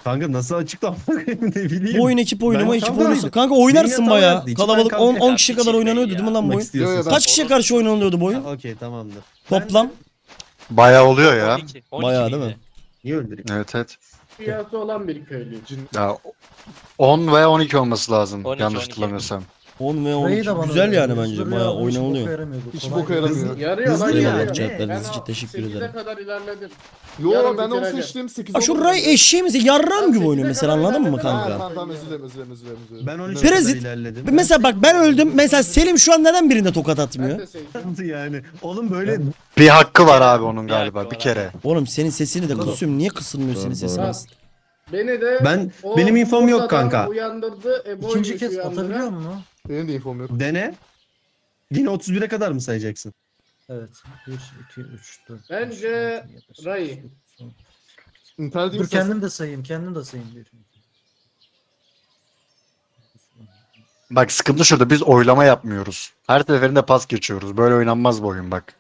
Kanka nasıl açıklam ne bileyim. Bu oyun ekip oyunu Ben mu ekip kavgalıydım. oyunu. Kanka oynarsın baya. Kalabalık İçinden 10 kavga- 10 kişi kadar oynanıyordu değil mi lan bu Yapmak oyun? istiyorsun. Yo, yo, ben- Kaç kişiye karşı oynanıyordu bu oyun? Ha, Okey tamamdır. Toplam. Bayağı oluyor ya. 12, 12 Bayağı değil miydi? mi? Niye öldüreyim? Evet evet. Piyası olan bir köylü. Ya 10 veya 12 olması lazım 12, yanlış 12. hatırlamıyorsam. 10 ve Burayı 12. da bana Güzel yani öğretiyor. bence. Hızlı Bayağı hiç boka oynanılıyor. yaramıyordu. Hiç Kolay boka değil. yaramıyor. Yarıyor Hızlı lan ya, yarıyor. cevaplarınız Ben için o teşekkür 8'e ederim. kadar ilerledim. Yo Yarın ben 10 bitireceğim. seçtim 8 Ha şu Ray eşeği mesela yarram gibi oynuyor mesela anladın mı Ha kanka? tamam tamam özür dilerim özür dilerim özür dilerim. özür dilerim. Ben 13 Prezit- kadar ilerledim. Mesela bak ben öldüm. Mesela Selim şu an neden birinde tokat Ben atmıyor? de sevdim. Nasıl yani? Oğlum böyle Bir hakkı var abi onun galiba bir kere. Oğlum senin sesini de kısıyorum. Niye kısılmıyor senin sesin? Bak, Beni de ben benim infom yok kanka. Uyandırdı. Ebo İkinci kez atabiliyor mu? Benim de infom yok. Dene. Yine 31'e kadar mı sayacaksın? Evet. 1, 2, 3, 4, Bence Ray. İnternetim Dur kendim de sayayım. Kendim de sayayım. 1, 2, Bak sıkıntı şurada biz oylama yapmıyoruz. Her seferinde pas geçiyoruz. Böyle oynanmaz bu oyun bak.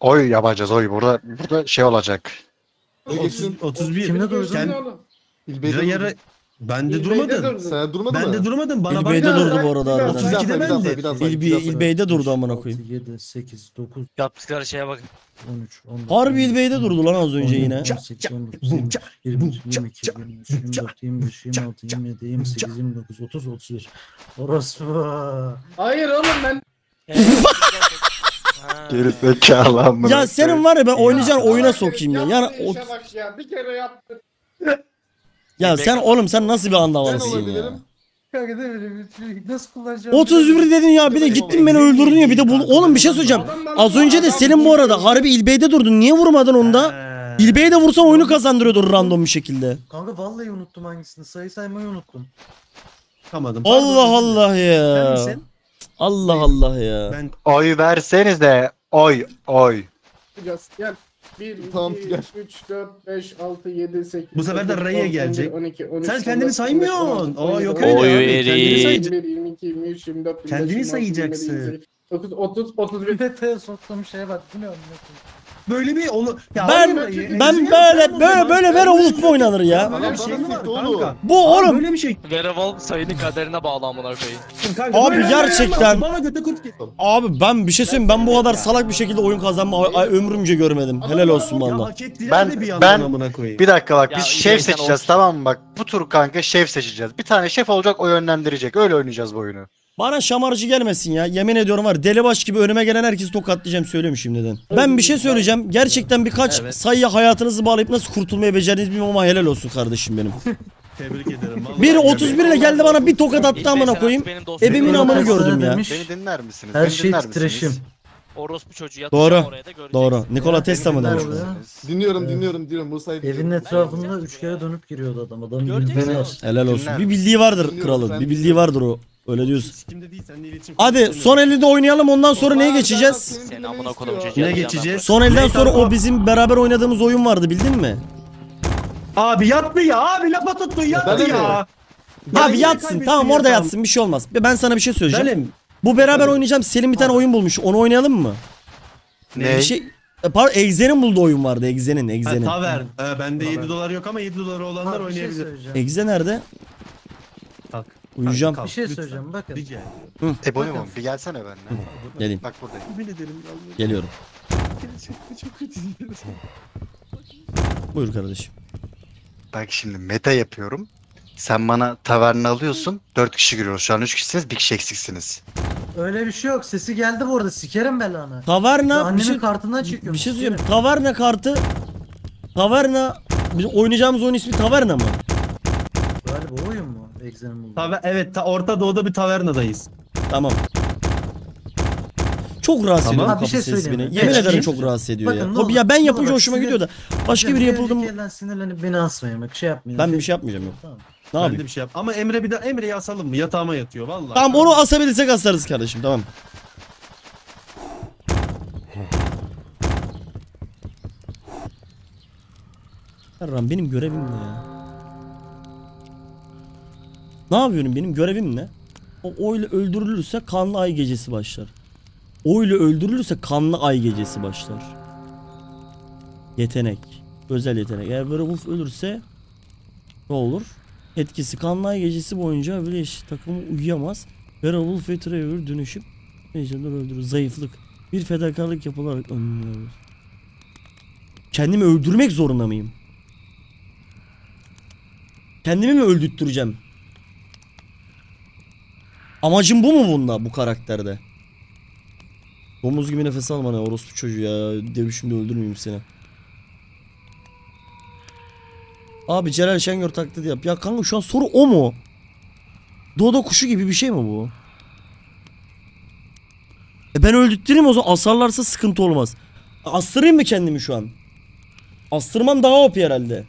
Oy yapacağız oy. Burada burada şey olacak. Ne geçtin? 31. Kimde durdun? Sen oğlum. Ben de durdun. Sen durmadın Ben mı? de durmadım. Bana İlbey'de bak. durdu bu arada Bir harbiden. Bir daha say, bir bendi. bir İlbi, bir daha say. İlbey'de durdu amına 6, koyayım. 7, 8, 9, Yaptıkları şeye bak. 13, 14. Harbi İlbey'de durdu lan az önce yine. 18, 19, Bum 20, çak, 21, bum 22, çak, çak, 23, bum 24, 25, 26, 27, 28, 29, 30, 31. Orospu. Hayır oğlum ben Ha. Geri zekalı amına. Ya senin var ya ben oynayacağın oyuna sokayım ya. Yani o, işe bak ya. Bir kere yaptın. Ya sen oğlum sen nasıl bir Ben andavalısın ya. Kanka demedim. Nasıl kullanacağım? 31 dedin ya bir de gittin beni öldürdün ya bir de bul oğlum bir şey söyleyeceğim. Az önce de Selim bu arada harbi İlbey'de durdun. Niye vurmadın onda? Ha. İlbey'de vursan oyunu kazandırıyordur random bir şekilde. Kanka vallahi unuttum hangisini. Sayı saymayı unuttum. Tutamadım. Allah Allah. Sen ya. misin? Allah Allah ya. Ben Oy versenize. Oy oy. Yapacağız. Gel. 1, Tamam, 2, gel. 3, 4, 5, 6, 7, 8, Bu sefer de Ray'e gelecek. 12, 13, Sen 14, kendini 15, saymıyorsun. 16, Aa, 17, yok 18, öyle Oy abi. veri. Kendini sayacaksın. 21, 22, 23, 24, 25, Kendini 26, sayacaksın. 27, 28, 9, 30, 31. Millete soktuğum şeye bak. Bu ne amına Böyle bir onu ya Ben oğlum, ben böyle yapsana o böyle böyle ver olup mu oynanır ya? Böyle bir şey sikti oğlum. Bu oğlum Böyle bir şey. Werewolf sayının kaderine bağlı amına koyayım. Abi böyle gerçekten- abi ben bir şey söyleyeyim ben bu kadar salak bir şekilde oyun kazanma ömrümce görmedim. Helal olsun valla. Ben- ben-. Bir dakika bak biz şef seçeceğiz tamam mı bak. Bu tur kanka şef seçeceğiz. Bir tane şef olacak o yönlendirecek. Öyle oynayacağız bu oyunu. Bana şamarcı gelmesin ya. Yemin ediyorum var delibaş gibi önüme gelen herkesi tokatlayacağım söylüyorum şimdiden. Ben bir şey söyleyeceğim. Gerçekten birkaç Evet. sayıya hayatınızı bağlayıp nasıl kurtulmayı becerdiğinizi bilmiyorum ama helal olsun kardeşim benim. Tebrik ederim. vallahi. Biri 31 ile geldi bana bir tokat attı amına koyayım. koyayım? amını gördüm ya. demiş. Beni dinler misiniz? Her Beni şey dinler titreşim. misiniz? Orospu çocuğu Doğru. yatacağım oraya da göreceksin. Doğru. Nikola Tesla mı demiş? misiniz? Dinliyorum dinliyorum dinliyorum. Musa'yı Evin dinliyorum. etrafında üç kere dönüp giriyordu adam. Adam oğlum. yaptı. Helal olsun. Dinler Bir bildiği vardır Dinliyorum, kralın. Bir bildiği vardır o. Öyle diyorsun. Kimde değil seninle iletişim Hadi son elde oynayalım ondan sonra neye geçeceğiz? Dinlemeni amına kodum çocuğu. Ne geçeceğiz? Son elden sonra o bizim beraber oynadığımız oyun vardı bildin mi? Abi yattı ya abi lafa tuttu yattı Ben de ya. Abi yatsın tamam orada yatsın bir şey olmaz. Ben sana bir şey söyleyeceğim. Benim. Bu beraber oynayacağım. Selim bir tane oyun bulmuş. Onu oynayalım mı? Ne? Bir şey e, pardon Egze'nin bulduğu oyun vardı. Egze'nin, Ha, Egze'nin. tavern. Ha, bende 7 Tavern. dolar yok ama 7 doları olanlar şey oynayabilir. Egze nerede? Uyuyacağım. Bir şey söyleyeceğim bakın. Rica ediyorum. Ebonim oğlum bir gelsene benimle. Geleyim. Bak buradayım. Yemin ederim yalvarırım. Geliyorum. Gerçekten çok kötü. Buyur kardeşim. Bak şimdi meta yapıyorum. Sen bana taverna alıyorsun. 4 kişi giriyoruz. Şu an 3 kişisiniz. Bir kişi eksiksiniz. Öyle bir şey yok. Sesi geldi bu arada. Sikerim belanı. Taverna bir Annemin şey, kartından çekiyorum. bir şey söyleyeyim. Taverna kartı Taverna bizim oynayacağımız oyun ismi Taverna mı? Galiba oyun mu? Exe'nin bulduğu. Taver evet ta- Orta Doğu'da bir tavernadayız. Tamam. Çok rahatsız Tamam. ediyor Ha, kapı bir şey sesi söyleyeyim beni. mi? Yemin Evet, ederim çok rahatsız ediyor Bakın, ya. ne olur, ya ben ne yapınca olur, hoşuma sinir- gidiyor da başka biri bir yapıldı mı elden sinirlenip beni asmayın bak şey yapmayın. ben bir şey yapmayacağım yok. Tamam. Ne Ben de yapayım? bir şey yap. Ama Emre bir de Emre'yi asalım mı? Yatağıma yatıyor vallahi. Tamam onu asabilirsek asarız kardeşim tamam. Erran benim görevim ne ya? Ne yapıyorum benim görevim ne? O oyla öldürülürse kanlı ay gecesi başlar. Oyla öldürülürse kanlı ay gecesi başlar. Yetenek. Özel yetenek. Eğer werewolf ölürse ne olur? Etkisi kanlı ay gecesi boyunca Village takımı uyuyamaz. Werewolf ve Trevor dönüşüp Village'ları öldürür. Zayıflık. Bir fedakarlık yapılarak önlenir. Kendimi öldürmek zorunda mıyım? Kendimi mi öldürttüreceğim? Amacım bu mu bunda bu karakterde? Domuz gibi nefes alma ne orospu çocuğu ya. Dövüşümde öldürmeyeyim seni. Abi Celal Şengör taklidi yap. Ya kanka şu an soru o mu? Dodo kuşu gibi bir şey mi bu? E ben öldürttireyim o zaman asarlarsa sıkıntı olmaz. Astırayım mı kendimi şu an? Astırmam daha OP herhalde.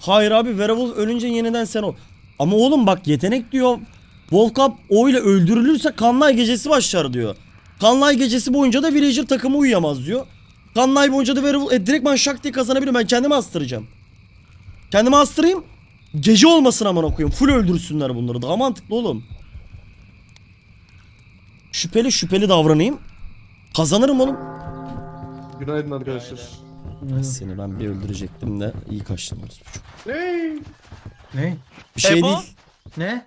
Hayır abi Werewolf ölünce yeniden sen ol. Ama oğlum bak yetenek diyor. Volkap o ile öldürülürse Kanlay gecesi başlar diyor. Kanlay gecesi boyunca da Villager takımı uyuyamaz diyor. Kanlay boyunca da Werewolf e, direkt ben şak diye kazanabilirim. Ben kendimi astıracağım. Kendimi astırayım. Gece olmasın amına koyayım. Full öldürsünler bunları. Daha mantıklı oğlum. Şüpheli şüpheli davranayım. Kazanırım oğlum. Günaydın arkadaşlar. Seni ben bir öldürecektim de iyi kaçtım. orospu çocuğu. Ne? Ne? Bir şey Ebo? değil. Ne?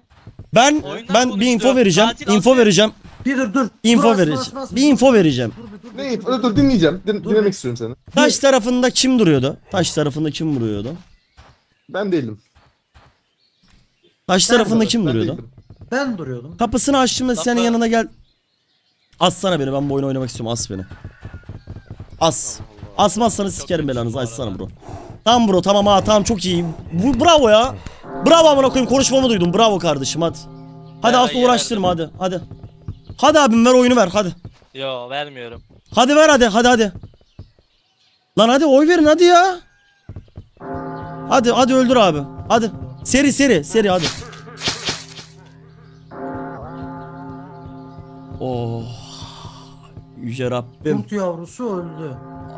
Ben Oyundan ben bir konuştu. info vereceğim. Tatil info atıyor. vereceğim. Bir dur dur. Info Dur, asma, vereceğim. asma, asma. Bir info vereceğim. Dur, bir dur, Ne? dur, Dur, dur dinleyeceğim. Din- Dur. dinlemek istiyorum seni. Taş tarafında kim duruyordu? Taş tarafında kim duruyordu? Ben değilim. Taş Ben tarafında Ben kim duruyordu? değildim. Ben duruyordum. Kapısını açtığımda senin yanına gel. Assana beni ben bu oyunu oynamak istiyorum as beni. As. Asmazsanız sikerim belanızı açsana bro. Tamam bro tamam ha tamam çok iyi. Bu, bravo ya. Bravo amına koyayım konuşmamı duydum. Bravo kardeşim hadi. Hadi asla uğraştırma hadi hadi. Hadi abim ver oyunu ver hadi. Yo vermiyorum. Hadi ver hadi hadi hadi. Lan hadi oy verin hadi ya. Hadi hadi öldür abi. Hadi. Seri seri seri hadi. Oh. Yüce Rabbim. Kurt yavrusu öldü.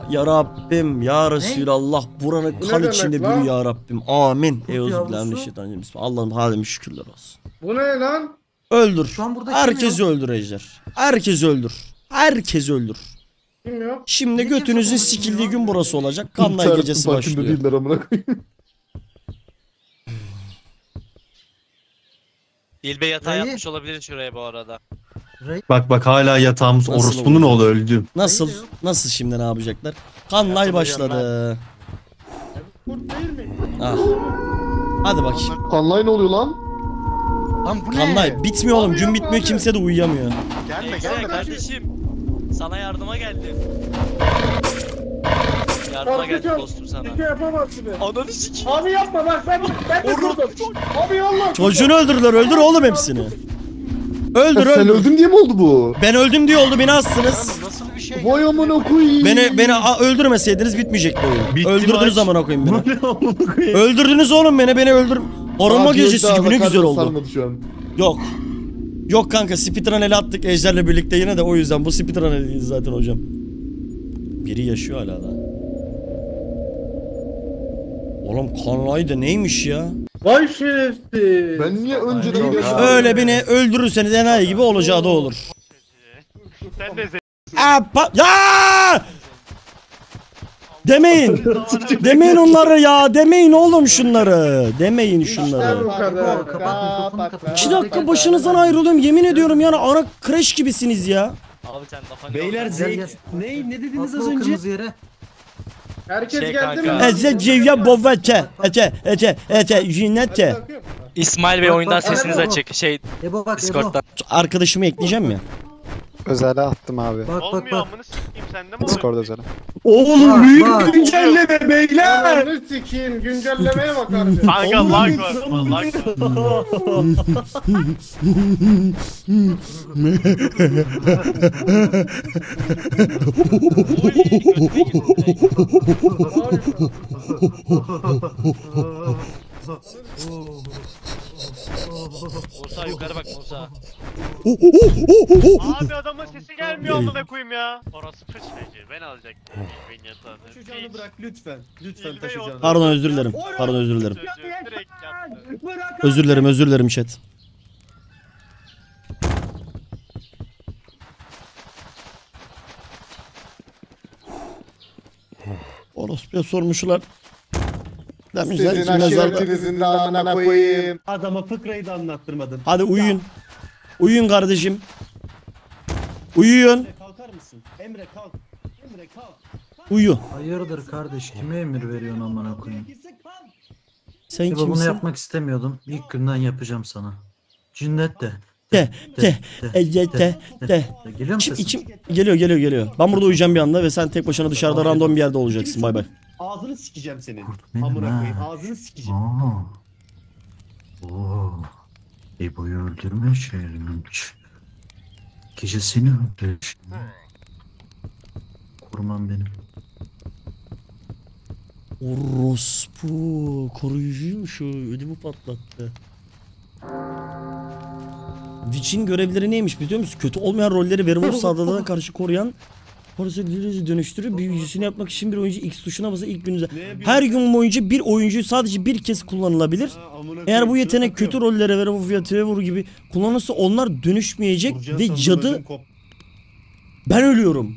Ya Rabbim. Ya Resulallah. Buranın Bu ne kan demek içinde lan? büyü ya Rabbim. Amin. Kurt Euzubillahimineşşeytanirracim. Bismillah. Allah'ım halime şükürler olsun. Bu ne lan? Öldür. Şu an burada kim Herkesi öldür Ejder. Herkesi öldür. Herkesi öldür. Kim yok? Şimdi Ne götünüzün sikildiği gün burası olacak. Kanlay İnternetin gecesi başlıyor. değiller amına koyayım. İlbe yatağı yapmış olabilir şuraya bu arada. Bak bak hala yatağımız Nasıl orospunun oldu? oğlu öldü. Nasıl? Nasıl şimdi ne yapacaklar? Kanlay başladı. Kurt değil mi? Ah. Hadi bakayım. Kanlay ne oluyor lan? Lan bu ne? Kanlay bitmiyor oğlum. Gün bitmiyor abi. kimse de uyuyamıyor. Gelme Ekse gelme. kardeşim. Sana yardıma geldim. Yardıma geldim Korkacağım. dostum sana. Bir şey yapamazsın. be. Ananı sikeyim. Abi yapma bak ben ben de durdum. Abi Allah. Çocuğunu öldürdüler. Öldür oğlum hepsini. Öldür Ya sen öldür. öldün diye mi oldu bu? Ben öldüm diye oldu beni astınız. Lan Nasıl bir şey? Vay amına koyayım. Beni beni a- öldürmeseydiniz bitmeyecekti oyun. Bitti Öldürdünüz amına koyayım beni. Öldürdünüz oğlum beni. Beni öldür. Arınma Abi gecesi gibi ne güzel oldu. sarmadı şu an. Yok. Yok kanka speedrun ele attık Ejder'le birlikte yine de o yüzden bu speedrun değil zaten hocam. Biri yaşıyor hala da. Oğlum da neymiş ya? Vay şerefsiz. Ben niye önceden yaşadım? Öyle beni öldürürseniz enayi gibi olacağı da olur. Sen de Apa ya! Demeyin. Demeyin onları ya. Demeyin oğlum şunları. Demeyin şunları. İki dakika başınızdan ayrılıyorum. Yemin ediyorum yani ara crash gibisiniz ya. Abi sen Beyler gel. Ne ne dediniz az önce? Herkes Şey geldi mi? kanka. Ece cevya bovete. Ece ece ece Hadi jinete. İsmail Bey Bak, oyundan bak, açık. Şey Ebo bak Ebo. Discord'dan. Arkadaşımı ekleyeceğim ya. Özele attım abi. Bak bak Olmuyor bak. amını sikeyim sende mi oluyor? Discord özele. Oğlum Bak, büyük bak. güncelleme beyler. Ananı sikeyim güncellemeye bak abi. Kanka lag var. Lag var. Musa yukarı bak Musa. Abi adamın sesi gelmiyor amına koyayım ya. Orası sıçrayıcı. Ben alacaktım. Ben yatağını. Taşıyacağını bırak lütfen. Lütfen İlbey taşıyacağını. Pardon özür dilerim. Pardon özür dilerim. Özür dilerim özür dilerim chat. Orospu'ya sormuşlar. Demişler Sizin ki mezarda. aşiretinizin de amına koyayım. Adama fıkrayı da anlattırmadın. Hadi uyuyun. Uyuyun kardeşim. Uyuyun. Emre kalkar mısın? Emre kalk. Emre kalk. Uyu. Hayırdır kardeş kime emir veriyorsun amına koyayım? Gerekirse kalk. Sen Ebo bunu kimsin? yapmak istemiyordum. İlk günden yapacağım sana. Cinnet de. De, de, ece, de, de. Geliyor musun İçim, sesin? içim geliyor geliyor geliyor. Ben burada uyuyacağım bir anda ve sen tek başına dışarıda random bir yerde olacaksın. Bay bay. Ağzını sikeceğim senin. benim Amına ha. koyayım. Ağzını sikeceğim. Oo. Oo. Ebo'yu öldürme şehrinç. Gece seni öldürür. Kurman benim. Orospu koruyucuymuş o ödümü patlattı. Witch'in görevleri neymiş biliyor musun? Kötü olmayan rolleri Werewolf saldırılarına karşı koruyan Porosakülerizi dönüştürüp bir büyüsünü yapmak için bir oyuncu X tuşuna basıp ilk gününüze. Her gün boyunca bir oyuncuyu sadece bir kez kullanılabilir. Eğer bu yetenek kötü rollere Werewolf ya Trevor gibi kullanılırsa onlar dönüşmeyecek ve cadı ben ölüyorum.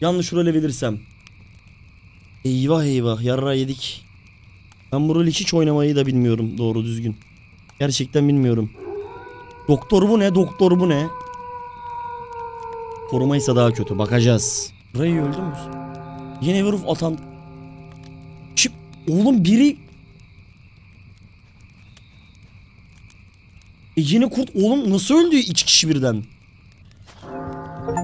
Yanlış role verirsem. Eyvah eyvah yarra yedik. Ben bu rolü hiç oynamayı da bilmiyorum doğru düzgün. Gerçekten bilmiyorum. Doktor bu ne? Doktor bu ne? Korumaysa daha kötü. Bakacağız. Ray öldü mü? Yine Werewolf atan... Şıp. Oğlum biri... E yine kurt oğlum nasıl öldü iki kişi birden?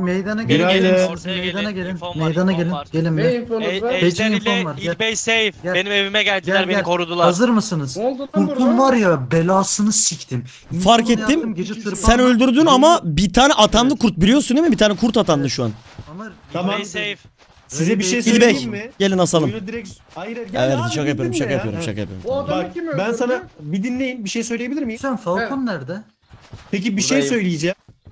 Meydana Gelin, gelin. gelin. Meydana gelin. gelin. İnfom var, Meydana infom gelin. var. Gelin Ne be. infonuz E, var? Ejder ile. İlbey safe. Gel. Benim evime geldiler Gel, beni gel. korudular. Hazır mısınız? Ne burada? var ya belasını siktim. Fark ettim. yaptım, Sen öldürdün ama bir tane atandı kurt biliyorsun değil mi? Bir tane kurt atandı şu an. Ama Tamam. İlbey safe. Size bir şey İlbey söyleyeyim mi? gelin asalım. Oyunu direkt... Hayır hayır. gel Evet abi, şaka yapıyorum şaka ya. yapıyorum şaka yapıyorum. Bu adamı Bak kim öldürdü? ben sana bir dinleyin bir şey söyleyebilir miyim? sen Falcon nerede? Peki bir şey Buradayım.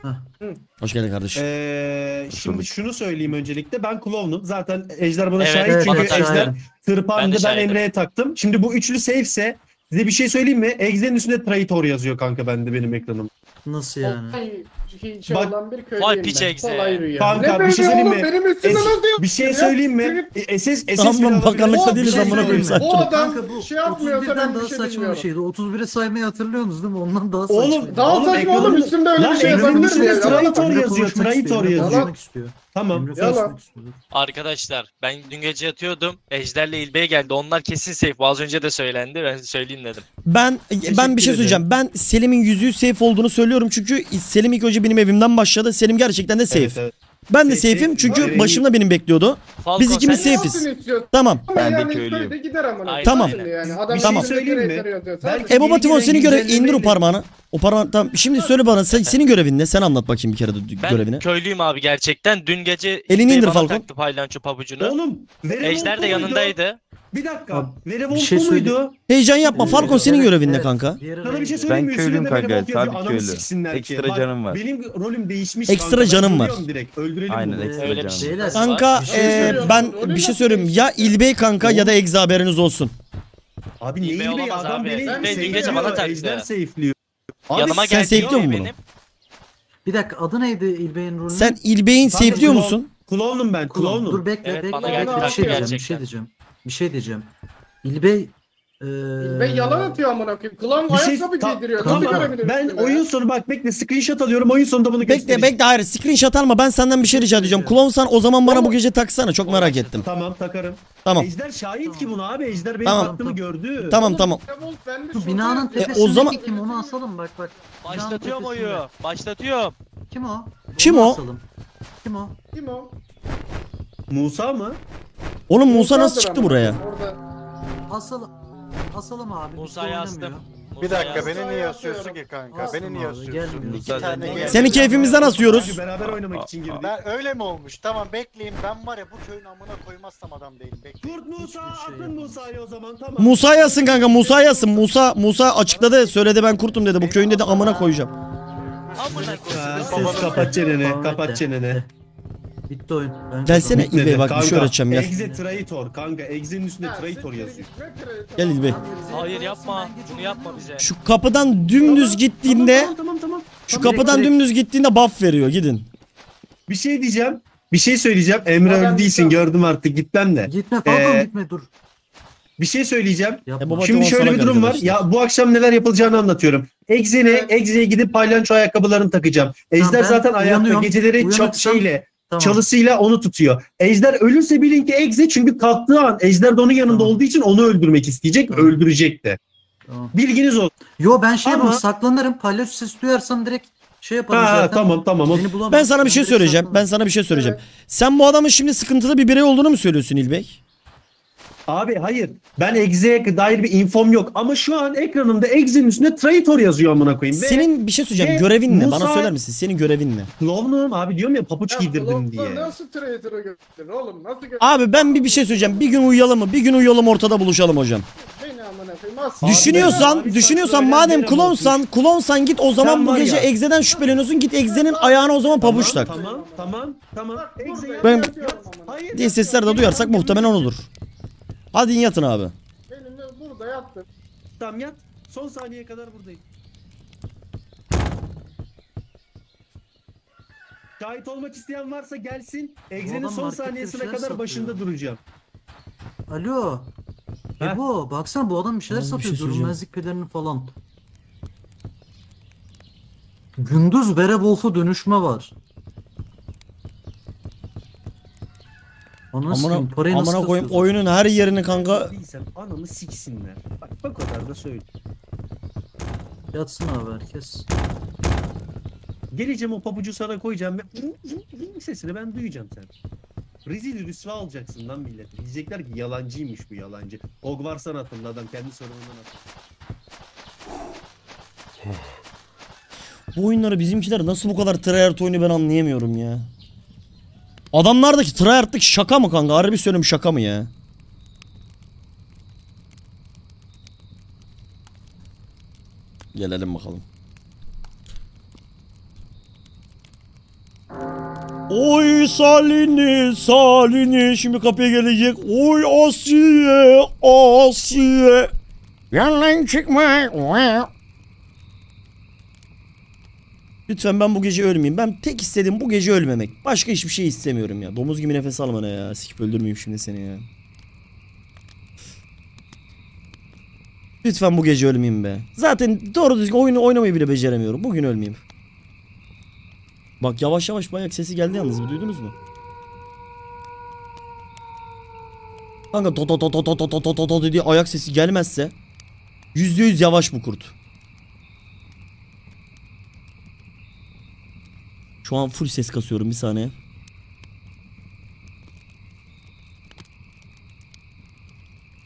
Söyleyeceğim. Hoş geldin kardeşim. Ee, şimdi şunu söyleyeyim öncelikle. Ben klownum. Zaten Ejder bana Evet, şahit evet, çünkü bana Ejder şahidim. Ben tırpandı de ben, şahidim. Emre'ye taktım. Şimdi bu üçlü safe'se size bir şey söyleyeyim mi? Exe'nin üstünde Traitor yazıyor kanka bende benim ekranım. Nasıl yani? Ay, hiç Bak- olan bir Vay köylüyüm piç ben. egze. Kolay rüya. Kanka, ne bir şey böyle söyleyeyim oğlum? mi? Benim üstüme Es- nasıl bir şey söyleyeyim mi? E, SS SS Tamam lan, bile bakanlıkta alabilir. değiliz, Bir şey amına koyayım sen. Bu adam Kanka bu şey yapmıyorsa 31'den ben daha bir şey saçma bir bilmiyorum. şeydi. 31'e saymayı hatırlıyorsunuz değil mi? Ondan daha Oğlum, saçma. Daha Oğlum, saçma oğlum ekranın- üstünde öyle Lan bir şey ekranın yazabilir mi üstünde? Traitor Emre yazıyor, konuşmak istiyor, Traitor Emre yazıyor. konuşmak istiyor. Tamam. Emre Yalan. konuşmak istiyor. Arkadaşlar ben dün gece yatıyordum. Ejder'le İlbey geldi. Onlar kesin safe. Az önce de söylendi. Ben söyleyeyim dedim. Ben ben bir şey söyleyeceğim. Ben Selim'in yüzüğü safe olduğunu söylüyorum çünkü Selim ilk önce benim evimden başladı. Selim gerçekten de safe. Evet, evet. Ben de Safe, safe'im safe. çünkü Hayır, başımda benim bekliyordu. Falcon, Biz ikimiz sen- safe'iz. İstiyorsun. Tamam. Ben de de köylüyüm. De gider amına. Aynen, Tamam. Nasıl Yani. Adam Bir şey şimdi söyleyeyim mi? Belki- Ebo Bativon gelen seni göre güncellemeyle- indir o parmağını. O parmağını tamam. Şimdi söyle bana sen, senin görevin ne? Sen anlat bakayım bir kere de Ben görevini. köylüyüm abi gerçekten. Dün gece Elini indir bana Falcon. taktı paylanço pabucunu. Oğlum. Ejder de yanındaydı. Bir dakika. Abi, bir şey muydu? Heyecan yapma. Ee, Falcon senin evet, görevin ne evet. kanka? Sana bir şey söyleyeyim mi? Ben köylüyüm kanka, sabit köylü. ki. Ekstra Bak, canım var. Benim rolüm değişmiş Ekstra kanka. Canım var. Direkt. Öldürelim Aynen, bunu. ekstra Öyle bir canım. şey. Kanka şey ee, söylüyorum. ben ne bir şey söyleyeyim. Ya İlbey kanka ya da Egze haberiniz olsun. Abi neyi İlbey adam beni Ben dün gece safe'liyor, bana taktı. Ejder Yanıma sen musun ya bunu? Bir dakika adı neydi İlbey'in rolü? Sen İlbey'in klon- musun? Klonum ben Klon. klonum. Dur bekle bekle. bir şey diyeceğim. Bir şey diyeceğim. Bir şey diyeceğim. İlbey Ee, Ben yalan atıyor amına koyayım. Klan Bir şey- ayakkabı Ta- giydiriyor. Tamam. Nasıl görebilirim Ben oyun sonu bak bekle screenshot alıyorum oyun sonunda bunu Bekle göstereceğim. bekle hayır screenshot alma ben senden bir şey rica edeceğim. Klonsan o zaman bana bu gece taksana çok merak ettim. Tamam takarım. Tamam Ejder şahit ki bunu abi. Ejder benim Tamam. taktığımı gördü. tamam tamam. Binanın yapıyorum. tepesindeki zaman- kim onu asalım bak bak. Başlatıyorum oyu. Başlatıyorum. Kim o? Kim o? Kim o? Kim o? Musa mı? Oğlum Musa nasıl çıktı buraya? Orada. Asalım. Asalım abi. Musa oynamıyor. Bir dakika beni niye asıyorsun ki kanka? Beni niye abi, asıyorsun? gelmiyor. İki tane Seni gel. Seni keyfimizden asıyoruz. Beraber oynamak için girdik. Ben öyle mi olmuş? Tamam bekleyin ben var ya bu köyün amına koymazsam adam değilim. Bekleyin. Kurt Musa Hiçbir şey atın. Musa'yı o zaman tamam. Musa yazsın kanka Musa yazsın. Musa Musa açıkladı söyledi ben kurtum dedi. Bu köyün dedi amına koyacağım. Amına koyayım. Siz kapat çeneni, kapat çeneni. Bitti oyun. Ben Gelsene. İlbey bak bir şey öğreteceğim gel. Exe Traitor kanka. Exe'nin üstünde Traitor yazıyor. Gel İlbey. Hayır yapma. Bunu yapma bize. Şu kapıdan dümdüz gittiğinde Tamam tamam tamam. şu Tamam, kapıdan direkt- dümdüz gittiğinde buff veriyor gidin. Bir şey diyeceğim. Bir şey söyleyeceğim. Emre ben öldü değilsin gördüm artık git ben de. Gitme Falcon Ee, gitme dur. Bir şey söyleyeceğim. Yapma. E baba- Şimdi şöyle sana bir durum var. arkadaşlar. Ya bu akşam neler yapılacağını anlatıyorum. Exe'ne. Exe'ye gidip palyanço ayakkabılarını takacağım. Ejder ben zaten ayakta uyanıyorum. geceleri çok Uyanırsam- şeyle, Tamam. çalısıyla onu tutuyor. Ejder ölürse bilin ki Exe çünkü kalktığı an Ejder de onun yanında Tamam. olduğu için onu öldürmek isteyecek, Tamam. öldürecek de. Tamam. Bilginiz olsun. Yo ben şey Ama- yaparım saklanırım. Palyaço ses duyarsam direkt şey yaparım Ha, zaten. tamam tamam. Ben sana bir şey söyleyeceğim. Ben sana bir şey söyleyeceğim. Sen bu adamın şimdi sıkıntılı bir birey olduğunu mu söylüyorsun İlbey? Abi hayır. Ben Exe'ye dair bir infom yok. Ama şu an ekranımda Exe'nin üstünde Traitor yazıyor amına koyayım. Ve Senin bir şey söyleyeceğim. ve Görevin ne? Bana Musa- söyler misin? Senin görevin ne? Clown'um abi diyorum ya papuç Ya, giydirdim diye. Nasıl Traitor'a götürdün oğlum? Nasıl götürdün? Abi ben bir bir şey söyleyeceğim. Bir gün uyuyalım mı? Bir gün uyuyalım ortada buluşalım hocam. Beni amına koyayım. Asla. Düşünüyorsan, abi, düşünüyorsan madem öğrenci klonsan, klonsan git o zaman Sen bu var gece ya- egzeden şüpheleniyorsun. Git egzenin ayağına o zaman pabuç tak. Tamam tamam tamam. Exe'ye Ben-. Hayır. diye sesler de duyarsak muhtemelen onudur. Hadi in yatın abi. Benim de burada yattım. Tamam yat. Son saniyeye kadar buradayım. Şahit olmak isteyen varsa gelsin. Adam son saniyesine bir şeyler kadar satıyor. başında duracağım. Alo. Ha? Ebo baksana bu adam bir şeyler Oğlum, bir satıyor. şey söyleyeceğim. Görünmezlik pelerini falan. Gündüz Werewolf'a dönüşme var. Anasını Amına, parayı nasıl amına koyayım kasıyorsun? oyunun her yerini kanka. Değilsem anamı siksinler. Bak bak o kadar da söyle. Yatsın abi herkes. Geleceğim o pabucu sana koyacağım ve sesini ben duyacağım sen. Rezil rüsva alacaksın lan millet. Diyecekler ki yalancıymış bu yalancı. Hogwarts sanatında adam kendi sorunundan atıyor. Bu oyunları bizimkiler nasıl bu kadar tryhard oyunu ben anlayamıyorum ya. Adamlardaki tryhardlık şaka mı kanka? Harbi söylüyorum şaka mı ya? Gelelim bakalım. Oy Salini Salini şimdi kapıya gelecek. Oy Asiye Asiye. Yandan çıkma. Lütfen ben bu gece ölmeyeyim. Ben tek istediğim bu gece ölmemek. Başka hiçbir şey istemiyorum ya. Domuz gibi nefes alma ne ya. Sikip öldürmeyeyim şimdi seni ya. Lütfen bu gece ölmeyeyim be. Zaten doğru düzgün oyunu oynamayı bile beceremiyorum. Bugün ölmeyeyim. Bak yavaş yavaş bayak sesi geldi yalnız. Duydunuz mu? Kanka to to to to to to to to to dediği ayak sesi gelmezse yüzde yüz yavaş bu kurt. Şu an full ses kasıyorum bir saniye.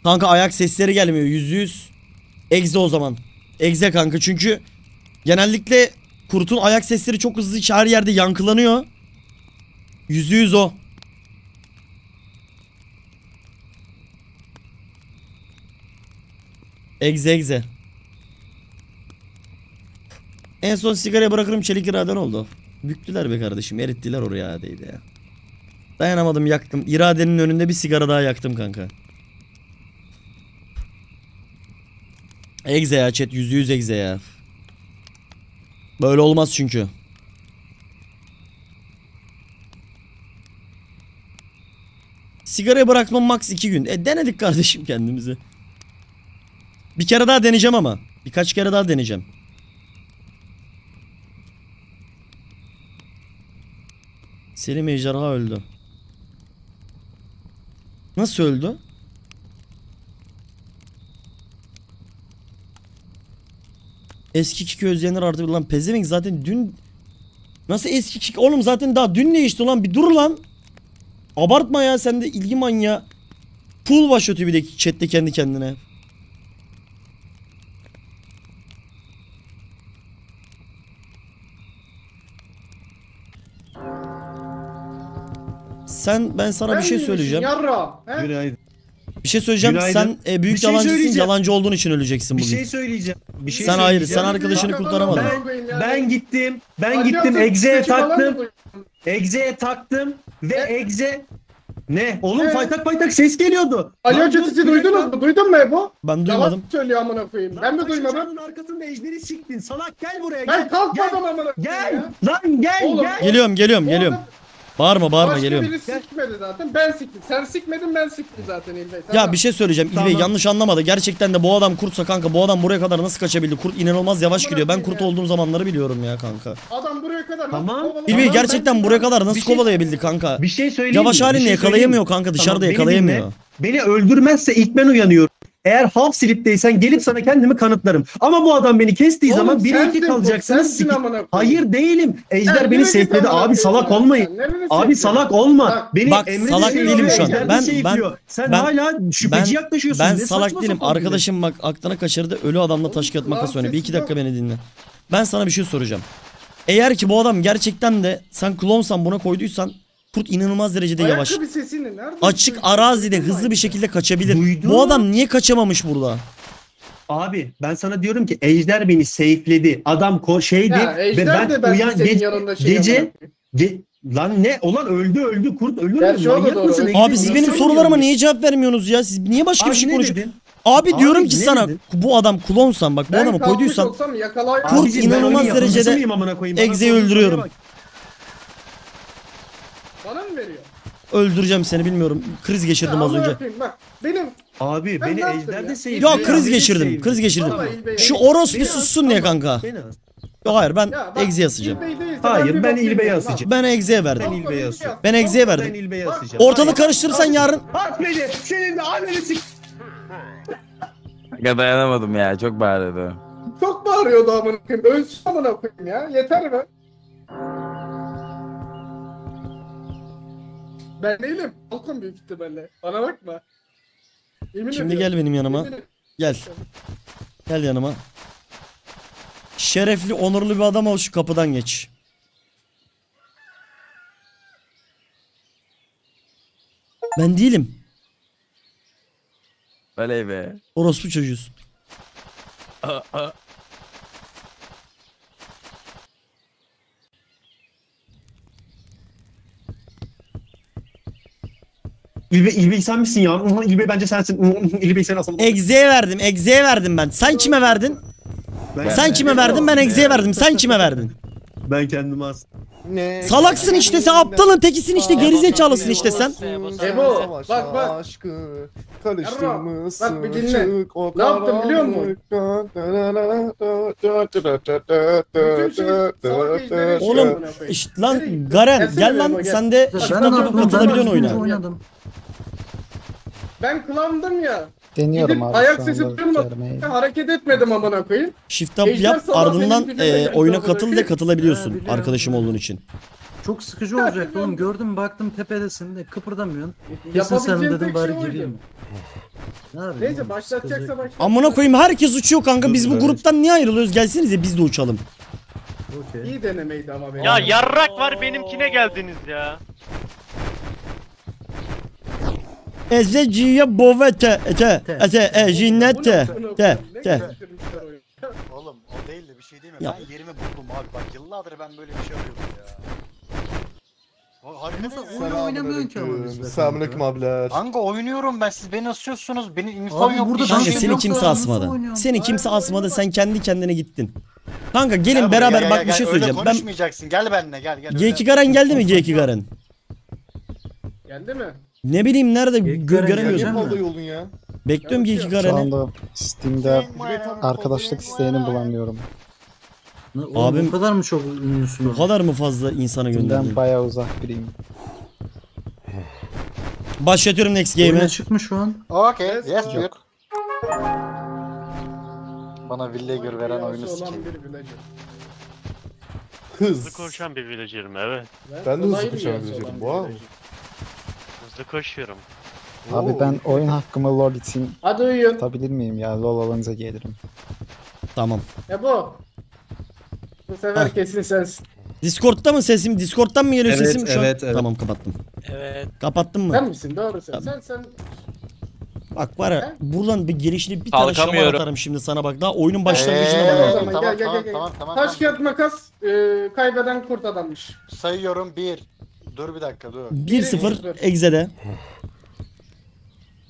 Kanka ayak sesleri gelmiyor yüzde yüz. Egze o zaman. Egze kanka çünkü genellikle kurtun ayak sesleri çok hızlı her yerde yankılanıyor. Yüzde yüz o. Egze egze. En son sigaraya bırakırım çelik iraden oldu. Büktüler be kardeşim erittiler o iradeyi de ya. Dayanamadım yaktım. İradenin önünde bir sigara daha yaktım kanka. Egze ya chat yüzde yüz egze ya. Böyle olmaz çünkü. Sigarayı bırakmam max 2 gün. E denedik kardeşim kendimizi. Bir kere daha deneyeceğim ama. Birkaç kere daha deneyeceğim. Selim Ejderha öldü. Nasıl öldü? Eski kiki özleyenler artık lan pezevenk zaten dün Nasıl eski kiki oğlum zaten daha dün değişti lan? Bir dur lan. Abartma ya sen de ilgi manyağı. Pool başlatıyor bir de chatte kendi kendine Sen ben sana bir şey söyleyeceğim. Yarra. He? Günaydın. Bir şey söyleyeceğim. Günaydın. Sen e, büyük Bir şey yalancısın. Yalancı olduğun için öleceksin Bir bugün. şey söyleyeceğim. Bir şey Sen hayır, söyleyeceğim. sen arkadaşını Bak, kurtaramadın. Ben, ben gittim. Ben Hadi gittim. Egze'ye taktım. Egze'ye taktım. Ve Egze... Ne? Oğlum Ne? paytak paytak ses geliyordu. Lan çetesi dur, duydunuz mu? Duydun mu Ebo? Ben Yalan duymadım. söylüyor amına koyayım. Ben de duymadım. ocağının arkasında ejderi siktin. Salak gel buraya. Ben gel. kalkmadım amına koyayım Gel. Lan gel Oğlum, gel. Geliyorum geliyorum geliyorum. Bağırma bağırma Başka geliyorum. biri sikmedi zaten. Ben siktim. Sen sikmedin ben siktim zaten İlbey. Ya bir şey söyleyeceğim. İlbey Tamam. yanlış anlamadı. Gerçekten de bu adam kurtsa kanka bu adam buraya kadar nasıl kaçabildi? Kurt inanılmaz yavaş Amına gidiyor. Ben koyayım kurt ya. olduğum zamanları biliyorum ya kanka. Adam buraya kadar Tamam. nasıl kovaladı? İlbey Tamam, gerçekten ben- buraya kadar nasıl Bir şey- kovalayabildi kanka? Bir şey söyleyeyim Yavaş mi? Bir halinle şey yakalayamıyor söyleyeyim mi? kanka dışarıda Tamam, beni yakalayamıyor. Beni öldürmezse ilk ben uyanıyorum. Eğer half slip'teysen gelip sana kendimi kanıtlarım. Ama bu adam beni kestiği Oğlum zaman 1 sensin 2 bu, kalacaksınız. sensin amına koyayım. Hayır değilim. Ejder Sen beni nereye gittin Abi koyayım salak sen? olmayın. Sen nereye Abi salak olma. Bak, Beni Bak, Emre salak seviyor, değilim şu an. Ejder Ben- şey ben-. Sen ben- hala şüpheci ben- yaklaşıyorsun. Ben Ne salak saçma değilim. sapan bir- Arkadaşım bak aklına kaçırdı. Ölü adamla taş kağıt makas oynuyor. Bir iki dakika beni dinle. Ben sana bir şey soracağım. Eğer ki bu adam gerçekten de sen klonsan buna koyduysan kurt inanılmaz derecede yavaş. Ayakkabı sesini nereden Açık duydun? arazide hızlı bir şekilde kaçabilir. Duydum. Bu adam niye kaçamamış burada? Abi ben sana diyorum ki Ejder beni safe'ledi. Adam ko şeydi. Ya ve Ejder de belki senin ge- yanında şey gece ge- lan ne? Ulan öldü öldü kurt ölür mü? Manyak mısın? Abi siz benim sorularıma niye cevap vermiyorsunuz ya? Siz niye başka bir Abi şey ne konuşuyorsunuz? Abi Abi diyorum ki sana dedin? bu adam klonsan bak bu Ben adamı koyduysan. Kurt ben inanılmaz derecede Egze'yi öldürüyorum. Veriyor? öldüreceğim seni bilmiyorum. Kriz geçirdim Ya az önce. Bak benim Abi Ben beni yaptım Ejder ya? de safe'ledi. Yok Ya, kriz geçirdim. Kriz geçirdim. İlbey- Şu orospu Beni sussun diye kanka. beni Yok hayır ben Ya bak, Egze'ye asacağım. İlbey değilse Hayır, bir ben bok İlbey'e asacağım. Ben Egze'ye verdim. Ben İlbey'e asıyorum. Ben Egze'ye Ben verdim. İlbey'e Bak, asacağım. Ortalığı Hayır. karıştırırsan yarın At beni. Senin de anneni sik. Ya dayanamadım ya çok bağırdı. Çok bağırıyordu amına koyayım. Ölsün amına koyayım ya. Yeter be. Ben değilim. Halkım büyük ihtimalle. Bana bakma. Yemin Şimdi ediyorum. gel benim yanıma. Gel. Gel yanıma. Şerefli, onurlu bir adam ol şu kapıdan geç. Ben değilim. Oley be. Orospu çocuğuz. Aa, aa. İlbey, İlbey sen misin ya? İlbey bence sensin. İlbey sen asıl. Egze'ye verdim. Egze'ye verdim ben. Sen kime verdin? Ben, Sen kime verdin? Ben Egze'ye verdim. Sen kime verdin? Ben kendimi as. Ne? Salaksın işte sen aptalın tekisin işte gerizekalısın işte sen. Ebo, bak, bak. Aşkı karıştırmışsın. Bak bir dinle. Ne yaptım biliyor musun? Şey Oğlum işte lan? Garen gel lan sen de yaptım? Ben katılabiliyorsun oyuna. Ben klandım ya. Deniyorum Gidip abi ayak şu sesi anda duymadım. vermeyi. Hareket etmedim amına koyayım. Shift up Ejder yap sabah ardından dibine e, geldi oyuna katıl de koyayım. katılabiliyorsun Ha, biliyorum. arkadaşım olduğun için. Çok sıkıcı olacaktı oğlum. Gördüm baktım tepedesin de kıpırdamıyorsun. Kesin sen dedim tek bari şey oydu. gireyim. Ne yapayım Neyse oğlum, başlatacaksa başlat. Amına koyayım herkes uçuyor kanka biz bu gruptan niye ayrılıyoruz gelsenize biz de uçalım. Okey. İyi denemeydi ama benim. Ya yarrak var benimkine geldiniz ya. Ezeciye bovete ete ete e jinnete te te. Oğlum o değil de bir şey değil mi? Ya. Ben yerimi buldum abi. Bak yıllardır ben böyle bir şey arıyordum ya. Nasıl oyun oynamıyorsun ki ama biz de. Selamünaleyküm abiler. Kanka oynuyorum ben siz beni asıyorsunuz. Benim infom yok. burada ben Kanka şeyim seni kimse asmadı. Seni kimse asmadı sen kendi kendine gittin. Kanka gelin Gel beraber gel, bak gel, bir şey söyleyeceğim. Öyle Ben konuşmayacaksın. Gel benimle gel gel. G2 Garen geldi mi G2 Garen? Geldi mi? Ne bileyim nerede G2 gö- göremiyorum. fazla yolun ya? Bekliyorum ki iki Şu kareni. anda Steam'de arkadaşlık isteğini bulamıyorum. Oğlum, Abim- bu kadar mı çok ünlüsün? Bu kadar mı fazla insana Steam'den gönderdin? bayağı uzak biriyim. Başlatıyorum next Oyuna game'e. çıkmış şu an. Okey. Yes, buyur. Bana villager veren oyunu sikeyim. villager. Hız. Hızlı koşan bir villager'ım evet. Ben de hızlı koşan villager'ım, wow. villager. Hızlı koşuyorum. Abi ben oyun hakkımı LoL için Hadi uyuyun. tutabilir miyim ya? LoL alınca gelirim. Tamam. Ebo. Bu sefer kesin sensin. Discord'da mı sesim? Discord'dan mı geliyor Evet, sesim şu an? evet, evet. Tamam kapattım. Evet. Kapattın mı? Sen misin? Doğru sen. Tamam. Sen sen. Bak var ya buradan bir gelişini bir tane şamar Kalkamıyorum. atarım şimdi sana bak. Daha oyunun başlangıcına Eee, bak. Tamam, tamam, gel, gel, tamam, gel, tamam, tamam, Taş tamam. kağıt makas e, kaybeden kurt adammış. Sayıyorum bir. Dur bir dakika dur. 1-0 Exe'de.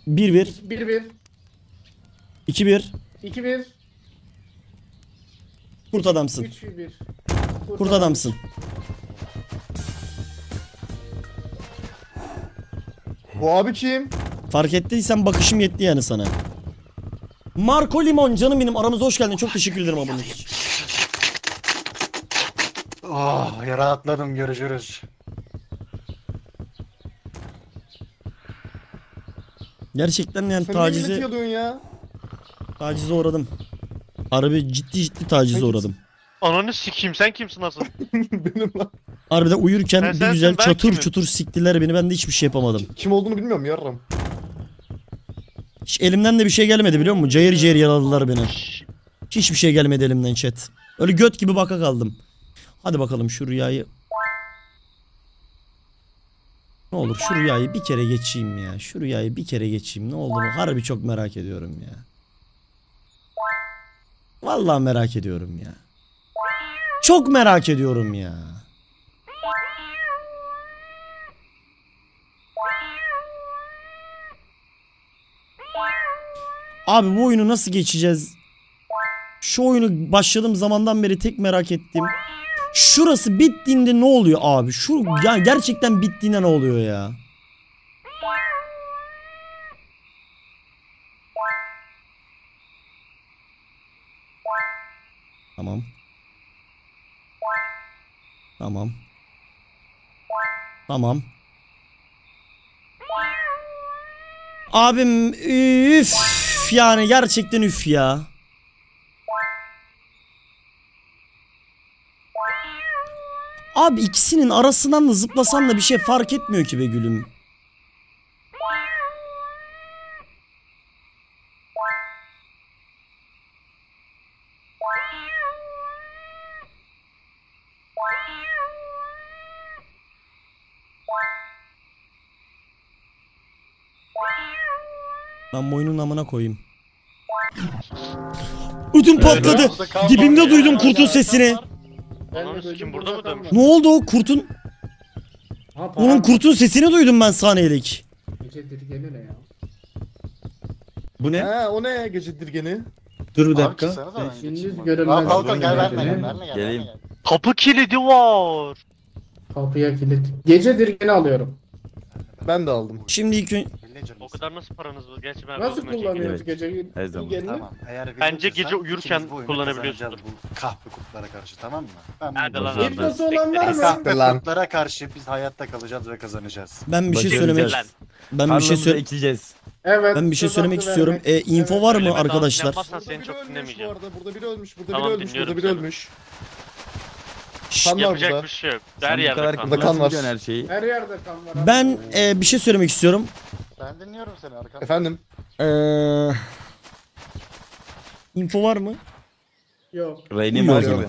1-1, 1-1, 2-1. 2-1, Kurt adamsın. 3-1. Kurt adamsın. Bu abi kim? Fark ettiysen bakışım yetti yani sana. Marco Limon canım benim aramıza hoş geldin. Çok teşekkür ederim abonelik için. Oh, ya rahatladım görüşürüz. Gerçekten yani Sen tacize, ya? tacize uğradım. Harbi ciddi ciddi tacize Sen uğradım. Ananı sikeyim sen kimsin asıl? Benim lan. Harbiden uyurken Sen bir sensin, güzel çatır kimim? çutur siktiler beni. Ben de hiçbir şey yapamadım. Kim olduğunu bilmiyorum yarram. Hiç elimden de bir şey gelmedi biliyor musun? Cayır cayır yaladılar beni. Hiçbir şey gelmedi elimden chat. Öyle göt gibi baka kaldım. Hadi bakalım şu rüyayı. Ne olur şu rüyayı bir kere geçeyim ya. Şu rüyayı bir kere geçeyim. Ne olduğunu harbi çok merak ediyorum ya. Vallahi merak ediyorum ya. Çok merak ediyorum ya. Abi bu oyunu nasıl geçeceğiz? Şu oyunu başladığım zamandan beri tek merak ettiğim. Şurası bittiğinde ne oluyor abi? Şu ya gerçekten bittiğinde ne oluyor ya? Tamam. Tamam. Tamam. Abim üf yani gerçekten üf ya. Abi ikisinin arasından da zıplasan da bir şey fark etmiyor ki be gülüm. Ben bu oyunun amına koyayım. Ödüm patladı. Dibimde duydum kurtun sesini. Ananı sikeyim burada mı dönmüş? Ne oldu o kurtun? Ha, Onun kurtun sesini duydum ben saniyelik. Gece dirgeni ne ya? Bu ne? He o ne gece dirgeni? Dur bir dakika. ben Şimdi Falcon gel benle gel. Geleyim. Kapı kilidi var. Kapıya kilit. Gece dirgeni alıyorum. Ben de aldım. Şimdi ilk ön... O kadar nasıl paranız var? Gerçi ben Nasıl önce kullanıyoruz Evet. gece Her zaman. dirgenini? Tamam. Eğer Bence gece uyurken ikimiz bu oyunu kullanabiliyorsundur. kazanacağız Bu kahpe kurtlara karşı tamam mı? Ben Hadi bunu lan olan var mı? Kahpe Lan. kurtlara karşı biz hayatta kalacağız ve kazanacağız. ben bir şey Bakın söylemek güzel. ben bir şey Karnımızı söyle ekeceğiz. Evet. ben bir şey söz söylemek hakkı istiyorum. vermek. E, info Evet. var mı ben arkadaşlar? Yapmazsan seni Burada çok biri ölmüş bu dinlemeyeceğim. arada. Burada biri ölmüş. Burada Tamam, biri ölmüş. dinliyorum Burada biri seni. ölmüş. Kan var Yapacak burada. bir şey yok. Her yerde kadar kan var. kan var. her şeyi? Her yerde kan var. abi. Ben e, bir şey söylemek istiyorum. Ben dinliyorum seni arkamda. Efendim? Eee info var mı? Yok. Reyni Uyuyor var o gibi.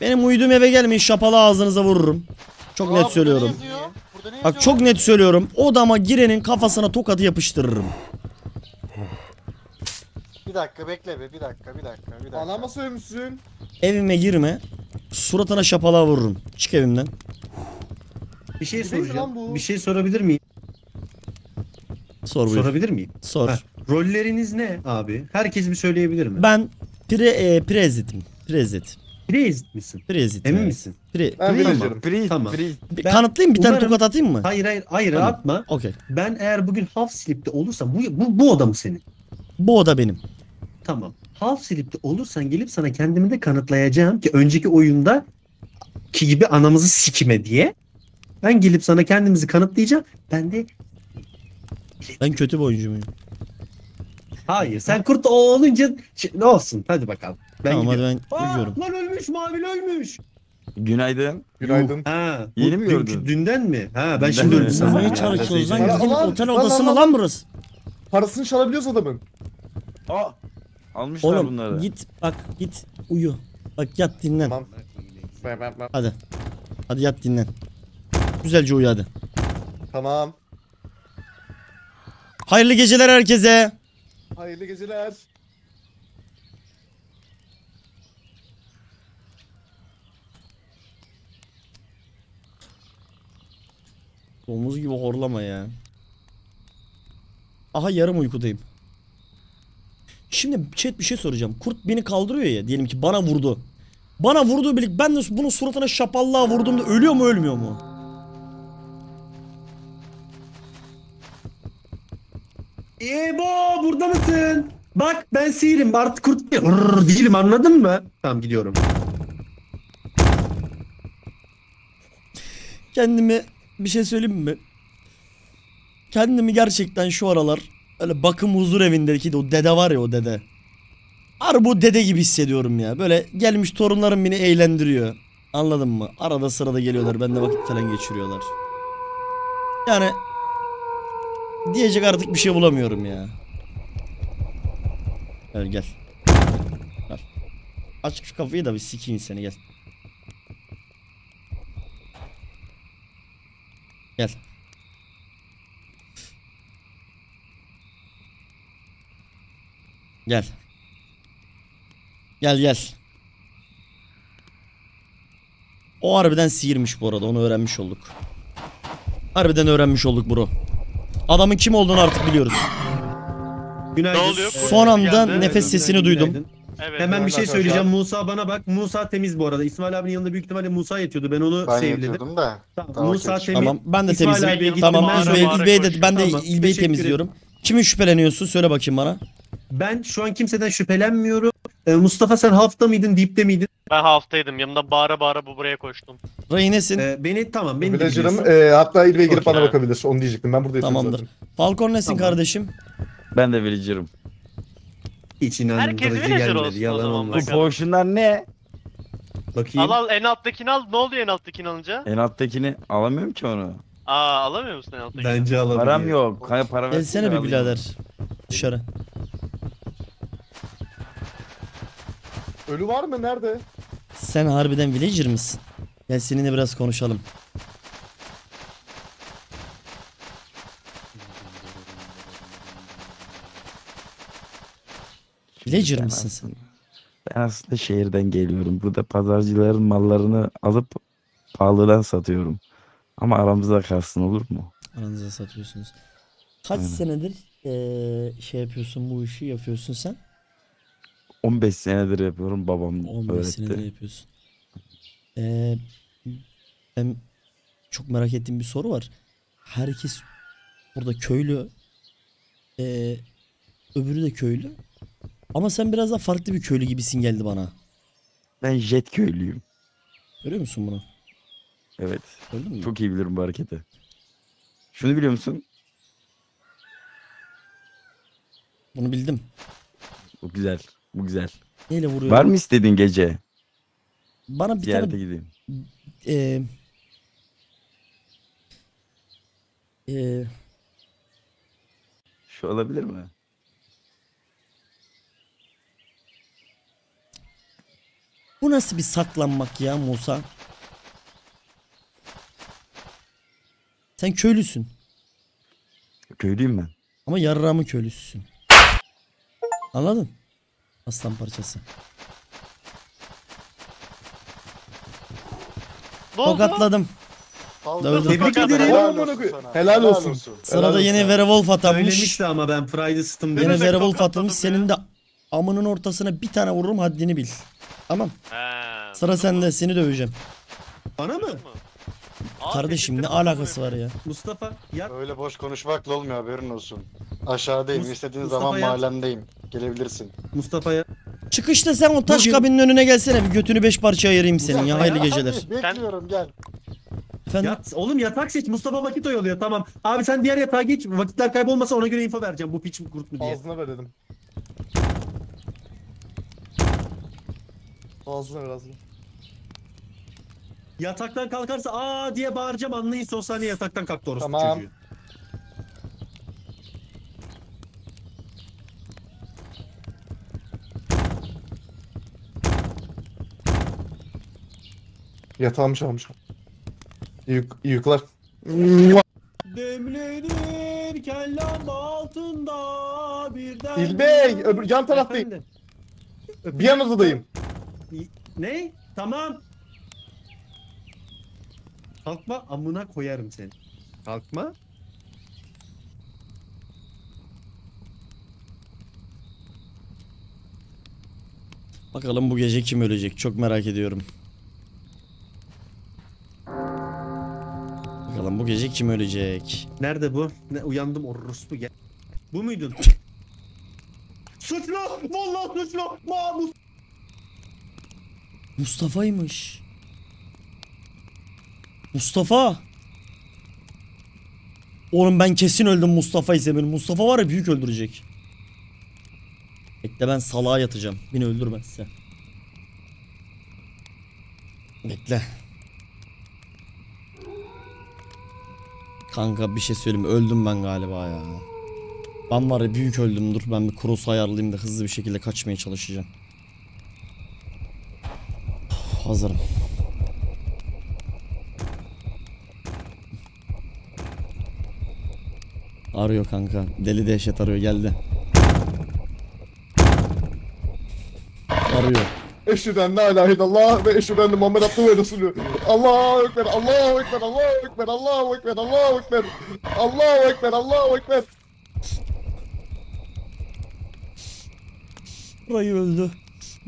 Benim uyuduğum eve gelmeyin şapalı ağzınıza vururum. Çok Aa, net burada söylüyorum. ne yazıyor? Bak çok net söylüyorum. Odama girenin kafasına tokadı yapıştırırım. Bir dakika bekle be bir dakika bir dakika bir dakika. Anama sövmüşsün. Evime girme. Suratına şapalığa vururum. Çık evimden. Bir şey mi lan soracağım. bu? Bir şey sorabilir miyim? Sor buyur. Sorabilir miyim? Sor. Ha, rolleriniz ne abi? Herkes bir söyleyebilir mi? Ben pre, e, prezitim. Prezit. Prezit misin? Prezit. Emin misin? Pre- Ben Pre- villager'ım. Priest, Tamam. priest. Bir Ben- kanıtlayayım bir tane Umarım- tokat atayım mı? Hayır hayır hayır Tamam. atma. Okey. Ben eğer bugün half slip'te olursam bu, bu, bu oda mı senin? Bu oda benim. Tamam. Half slip'te olursan gelip sana kendimi de kanıtlayacağım ki önceki oyunda ki gibi anamızı sikime diye. Ben gelip sana kendimizi kanıtlayacağım. Ben de Ben kötü bir oyuncu muyum? hayır sen kurt olunca ne olsun hadi bakalım. Ben tamam hadi gidiyorum. ben Aa, gidiyorum. lan ölmüş mavili ölmüş. Günaydın. Günaydın. Ha. Yeni mi dünkü- gördün? Dünden mi? Ha ben Dünden şimdi mi? öldüm lan? Lan, Bizim lan, otel lan, odası mı lan, lan burası? Parasını çalabiliyoruz adamın. Aa. Almışlar Oğlum bunları. git bak git uyu. Bak yat dinlen. Tamam. Hadi. Hadi yat dinlen. Güzelce uyu hadi. Tamam. Hayırlı geceler herkese. Hayırlı geceler. Domuz gibi horlama ya. Aha yarım uykudayım. Şimdi chat bir şey soracağım. Kurt beni kaldırıyor ya diyelim ki bana vurdu. Bana vurduğu birlik ben de bunun suratına şapallığa vurduğumda ölüyor mu ölmüyor mu? Ebo burada mısın? Bak ben sihirim artık kurt Rrr, değilim anladın mı? Tamam gidiyorum. Kendimi bir şey söyleyeyim mi? Kendimi gerçekten şu aralar öyle bakım huzur evindeki de o dede var ya o dede. Harbi bu dede gibi hissediyorum ya. Böyle gelmiş torunlarım beni eğlendiriyor. Anladın mı? Arada sırada geliyorlar. Bende vakit falan geçiriyorlar. Yani diyecek artık bir şey bulamıyorum ya. Gel gel. Gel. Aç şu kafayı da bir sikeyim seni gel. Gel. Gel. Gel gel. O harbiden sihirmiş bu arada onu öğrenmiş olduk. Harbiden öğrenmiş olduk bro. Adamın kim olduğunu artık biliyoruz. Günaydın. Ne oluyor? Son anda Geldi. nefes sesini Günaydın, duydum. Evet. Hemen bir şey söyleyeceğim. Musa bana bak. Musa temiz bu arada. İsmail abinin yanında büyük ihtimalle Musa yatıyordu. Ben onu Ben save'ledim. yatıyordum da. Tamam, Musa okey. temiz. Tamam ben de İsmail temizim. abiye gittim, Tamam bağıra İlbey, bağıra İlbey koş. de ben de Tamam, İlbey'i teşekkür temizliyorum. Kimin şüpheleniyorsun söyle bakayım bana. Ben şu an kimseden şüphelenmiyorum. Ee, Mustafa sen hafta mıydın, dipte miydin? Ben haftaydım. Yanımda bağıra bağıra bu buraya koştum. Reynesin. Ee, beni tamam beni de Villager'ım. biliyorsun. E, hatta İlbey girip bana bakabilir. Onu diyecektim. Ben burada yatıyorum Tamamdır. zaten. Falcon nesin Tamam. kardeşim? Ben de villager'ım. Hiç Herkes inandırıcı villager gelmedi. o Yalan zaman Bu olmaz. bakalım. potionlar ne? Bakayım. Al al en alttakini al. Ne oluyor en alttakini alınca? En alttakini alamıyorum ki onu. Aa alamıyor musun en alttakini? Bence alabilir. Param yok. Kanka para versene Gelsene bir alayım. birader. Dışarı. Ölü var mı? Nerede? Sen harbiden villager misin? Gel seninle biraz konuşalım. Villager mısın sen? Ben aslında şehirden geliyorum. Burada pazarcıların mallarını alıp pahalıdan satıyorum. Ama aramızda kalsın olur mu? Aranızda satıyorsunuz. Kaç Aynen. senedir eee, şey yapıyorsun bu işi yapıyorsun sen? 15 senedir yapıyorum babam 15 öğretti. senedir yapıyorsun. Eee ben çok merak ettiğim bir soru var. Herkes burada köylü. Eee öbürü de köylü. Ama sen biraz daha farklı bir köylü gibisin geldi bana. Ben jet köylüyüm. Görüyor musun bunu? Evet. Gördün mü? Çok iyi bilirim bu hareketi. Şunu biliyor musun? Bunu bildim. Bu güzel. Bu güzel. Neyle vuruyor? Var mı istediğin gece? Bana bir Ziyarete tane gideyim. eee eee Şu olabilir mi? bu nasıl bir saklanmak ya Musa? Sen köylüsün. Köylüyüm ben. Ama yarrağımın köylüsüsün. Anladın? Aslan parçası. Ne oldu? Tokatladım. Tebrik ederim. Helal olsun sana. Helal olsun. Sırada Helal yeni olsun. werewolf atanmış. Söylemişti ama ben Pride'ı Yine dedim. werewolf tokatladım atılmış. ya. Senin de amının ortasına bir tane vururum haddini bil. Tamam. He. Sıra sende seni döveceğim. Bana mı? Abi, Kardeşim ne alakası var ya? Mustafa yat. Öyle boş konuşmakla olmuyor haberin olsun. Aşağıdayım. Mus- istediğin Mustafa zaman yat. mahallemdeyim. Gelebilirsin. Mustafa'ya. Çıkışta sen o taş Bugün- kabinin önüne gelsene bir götünü beş parçaya ayırayım senin ya. Hayırlı geceler. hadi, bekliyorum gel. Efendim? Yat. Oğlum yatak seç. Mustafa vakit oyalıyor. Tamam. Abi sen diğer yatağa geç. Vakitler kaybolmasa ona göre info vereceğim. Bu piç mi kurt mu diye. Ağzına ver dedim. Ağzına ver ağzına. Yataktan kalkarsa aa diye bağıracağım anlayın saniye yataktan kalktı orospu Tamam. çocuğu. Yatağımı çalmış. İyi, iyi uykular. Demlenirken lamba altında birden... İlbey, öbür- yan taraftayım. Efendim? Bir yan odadayım. Ne? Tamam. Kalkma amına koyarım seni. Kalkma. Bakalım bu gece kim ölecek çok merak ediyorum. Bakalım bu gece kim ölecek? Nerede bu? Ne uyandım orospu gel. Bu muydun? suçlu! Vallahi suçlu! Mahmut! Mustafa'ymış. Mustafa. Oğlum ben kesin öldüm Mustafa beni. Mustafa var ya büyük öldürecek. Bekle ben salağa yatacağım. Beni öldürmezse. Bekle. Kanka bir şey söyleyeyim öldüm ben galiba ya. Ben var ya büyük öldüm dur ben bir cross ayarlayayım da hızlı bir şekilde kaçmaya çalışacağım. Hazırım. Arıyor kanka. Deli dehşet arıyor geldi. Arıyor. Eşhedü la ilahe illallah ve eşhedü enne Muhammed Abdü ve Resulü. Allahu Ekber, Allahu Ekber, Allahu Ekber, Allahu Ekber, Allahu Ekber. Allahu Ekber, Allahu Ekber. Rayı öldü.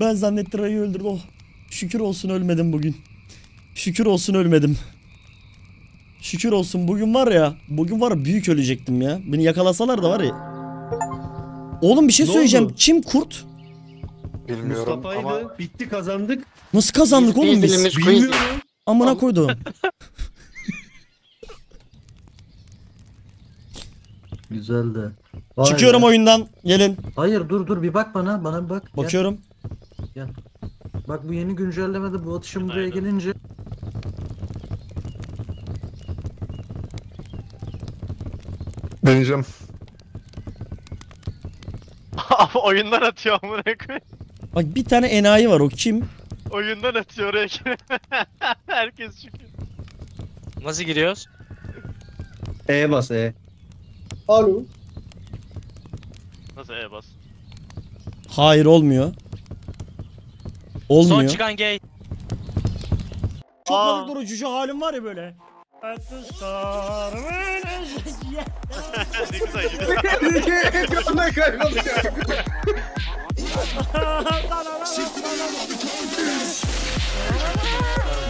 Ben zannettim Rayı öldürdü. Oh. Şükür olsun ölmedim bugün. Şükür olsun ölmedim. Şükür olsun bugün var ya. Bugün var ya büyük ölecektim ya. Beni yakalasalar da var ya. Oğlum bir şey Ne söyleyeceğim. oldu? Kim kurt? Bilmiyorum Mustafa'ydı. ama Bitti kazandık. Nasıl kazandık Biz- oğlum biz biz? dilimiz- Bilmiyorum. Amına koydum. Güzeldi. Vay Çıkıyorum be. oyundan. Gelin. Hayır dur dur bir bak bana. Bana bir bak. Gel. Bakıyorum. Bak bu yeni güncellemede bu atışım buraya Aynen. gelince Deneyeceğim. Abi oyundan atıyor amına koyayım. Bak bir tane enayi var o kim? Oyundan atıyor oraya. Herkes çıkıyor. Nasıl giriyoruz? E bas E. Alo. Nasıl e bas? Hayır olmuyor. Son Olmuyor. çıkan gay. Çok balık durucu şu halim var ya böyle. ne güzel gidiyor.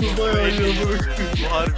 Dubai oynuyor bu. Harbi.